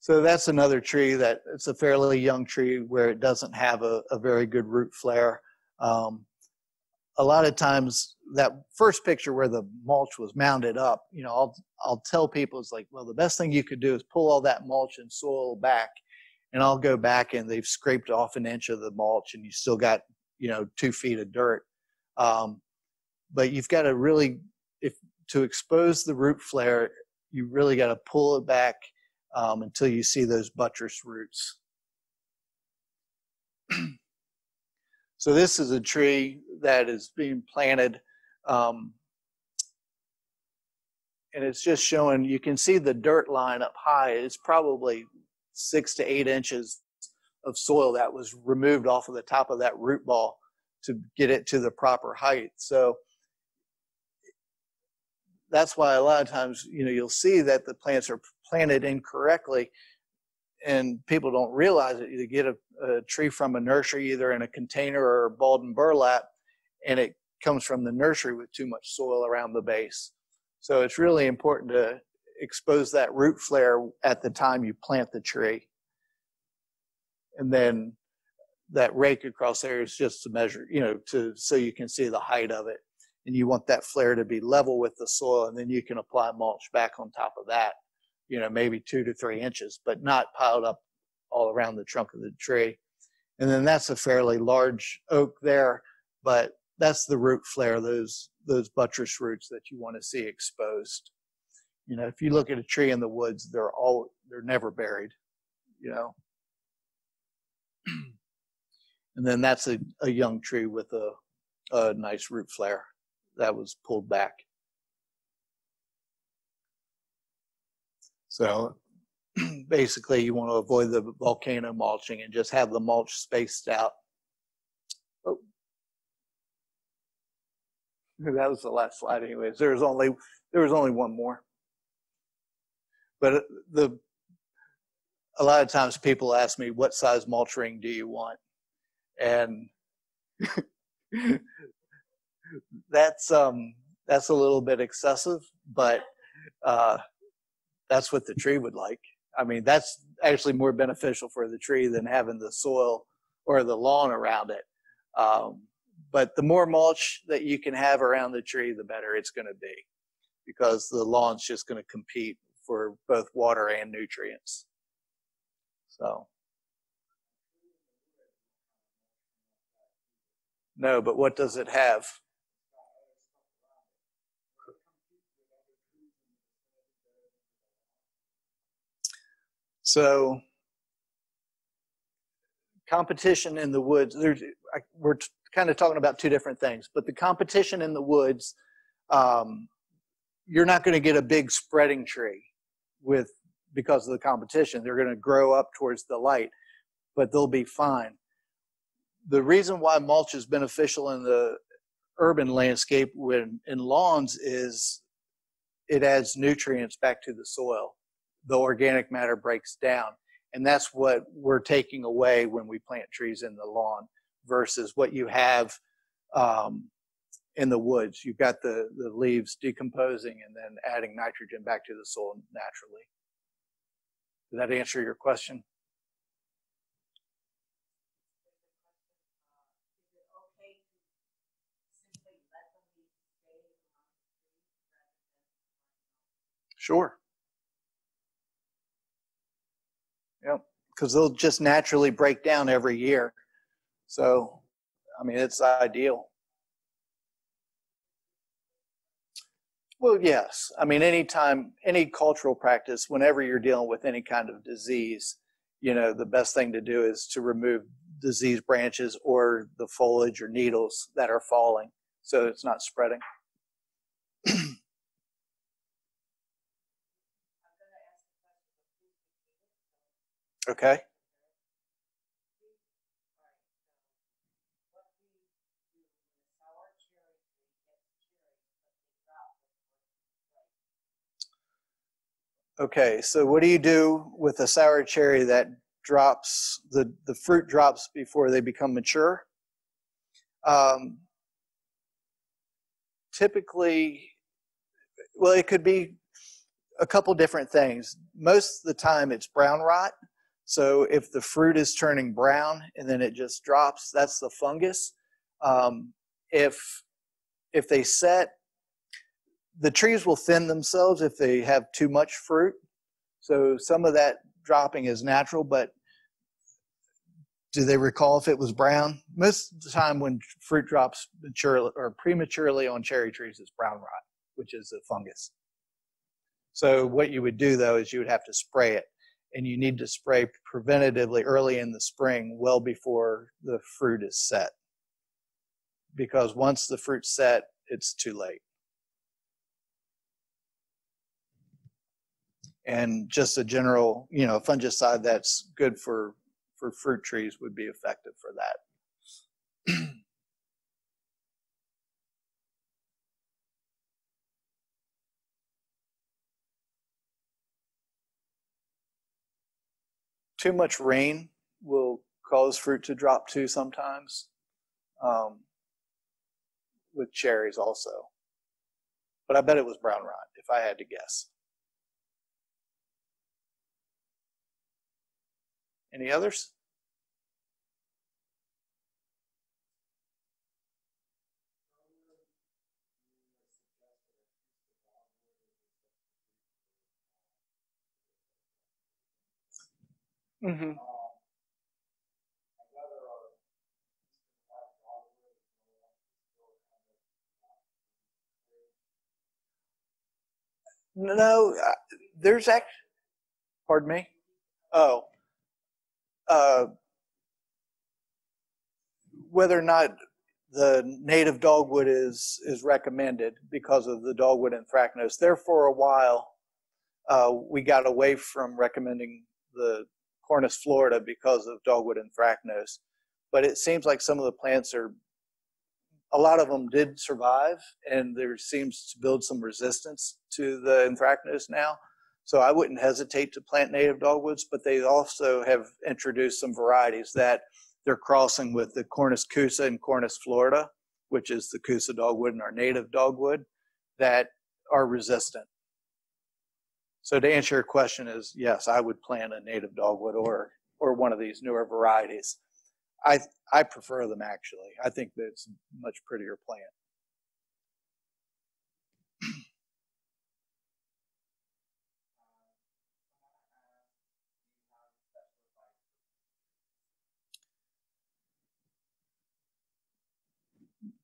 So that's another tree that it's a fairly young tree where it doesn't have a, a very good root flare. Um, a lot of times that first picture where the mulch was mounded up, you know, I'll I'll tell people it's like, well, the best thing you could do is pull all that mulch and soil back, and I'll go back and they've scraped off an inch of the mulch, and you still got you know two feet of dirt. Um, but you've got to really, if to expose the root flare, you really got to pull it back um, until you see those buttress roots. so this is a tree that is being planted um, and it's just showing you can see the dirt line up high. It's probably six to eight inches of soil that was removed off of the top of that root ball to get it to the proper height. So that's why a lot of times you know you'll see that the plants are planted incorrectly and people don't realize it. You get a, a tree from a nursery either in a container or balled burlap and it comes from the nursery with too much soil around the base. So it's really important to expose that root flare at the time you plant the tree. And then that rake across there is just to measure you know to so you can see the height of it. And you want that flare to be level with the soil and then you can apply mulch back on top of that you know maybe two to three inches but not piled up all around the trunk of the tree. And then that's a fairly large oak there but that's the root flare those those buttress roots that you want to see exposed. You know if you look at a tree in the woods they're all they're never buried you know? And then that's a, a young tree with a, a nice root flare that was pulled back. So basically you want to avoid the volcano mulching and just have the mulch spaced out. Oh. That was the last slide anyways. There was only there was only one more. But uh, the a lot of times people ask me what size mulch ring do you want? And that's um, that's a little bit excessive, but uh, that's what the tree would like. I mean, that's actually more beneficial for the tree than having the soil or the lawn around it. Um, but the more mulch that you can have around the tree, the better it's going to be because the lawn's just going to compete for both water and nutrients. So. No, but what does it have? So competition in the woods, there's, we're kind of talking about two different things, but the competition in the woods, um, you're not going to get a big spreading tree with because of the competition. They're going to grow up towards the light, but they'll be fine. The reason why mulch is beneficial in the urban landscape when in lawns is it adds nutrients back to the soil the organic matter breaks down. And that's what we're taking away when we plant trees in the lawn versus what you have um, in the woods. You've got the, the leaves decomposing and then adding nitrogen back to the soil naturally. Did that answer your question? Sure. Yep, because they'll just naturally break down every year. So, I mean, it's ideal. Well, yes. I mean, anytime, any cultural practice, whenever you're dealing with any kind of disease, you know, the best thing to do is to remove disease branches or the foliage or needles that are falling so it's not spreading. Okay. Okay, so what do you do with a sour cherry that drops, the, the fruit drops before they become mature? Um, typically, well, it could be a couple different things. Most of the time, it's brown rot. So if the fruit is turning brown and then it just drops, that's the fungus. Um, if if they set, the trees will thin themselves if they have too much fruit. So some of that dropping is natural, but do they recall if it was brown? Most of the time when fruit drops maturely or prematurely on cherry trees, it's brown rot, which is a fungus. So what you would do though is you would have to spray it and you need to spray preventatively early in the spring, well before the fruit is set. Because once the fruit's set, it's too late. And just a general, you know, fungicide that's good for, for fruit trees would be effective for that. Too much rain will cause fruit to drop too sometimes. Um, with cherries also. But I bet it was brown rot, if I had to guess. Any others? Mm-hmm. No, uh, there's actually. Pardon me. Oh, uh, whether or not the native dogwood is is recommended because of the dogwood anthracnose. There for a while, uh, we got away from recommending the Cornus florida because of dogwood and anthracnose. But it seems like some of the plants are, a lot of them did survive, and there seems to build some resistance to the anthracnose now. So I wouldn't hesitate to plant native dogwoods, but they also have introduced some varieties that they're crossing with the Cornus kousa and Cornus florida, which is the kousa dogwood and our native dogwood, that are resistant. So to answer your question is yes, I would plant a native dogwood or or one of these newer varieties. I I prefer them actually. I think that it's a much prettier plant.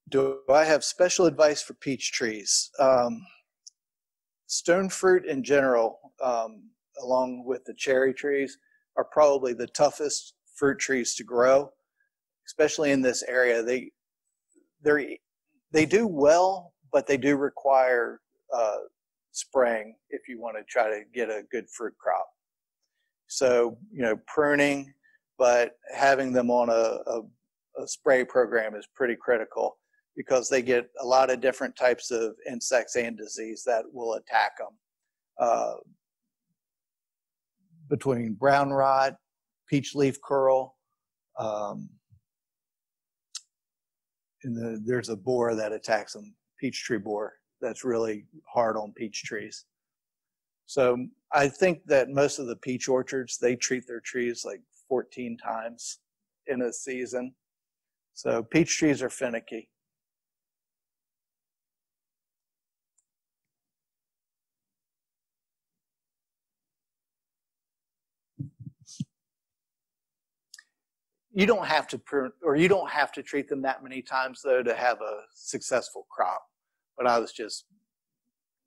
Do I have special advice for peach trees? Um, stone fruit in general, um, along with the cherry trees, are probably the toughest fruit trees to grow, especially in this area. They they they do well, but they do require uh, spraying if you want to try to get a good fruit crop. So you know pruning, but having them on a, a, a spray program is pretty critical because they get a lot of different types of insects and disease that will attack them. Uh, between brown rot, peach leaf curl, um, and the, there's a borer that attacks them, peach tree borer, that's really hard on peach trees. So I think that most of the peach orchards, they treat their trees like 14 times in a season. So peach trees are finicky. You don't have to prune or you don't have to treat them that many times though to have a successful crop. But i was just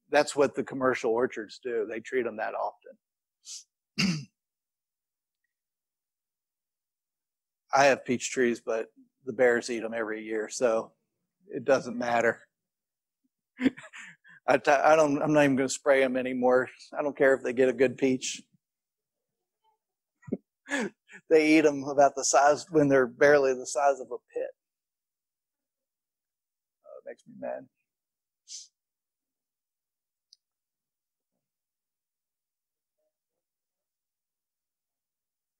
that's what the commercial orchards do. They treat them that often. I have peach trees but the bears eat them every year so it doesn't matter. I t- I don't i'm not even going to spray them anymore. I don't care if they get a good peach they eat them about the size when they're barely the size of a pit. Oh, it makes me mad.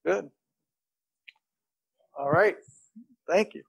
Good. All right. Thank you.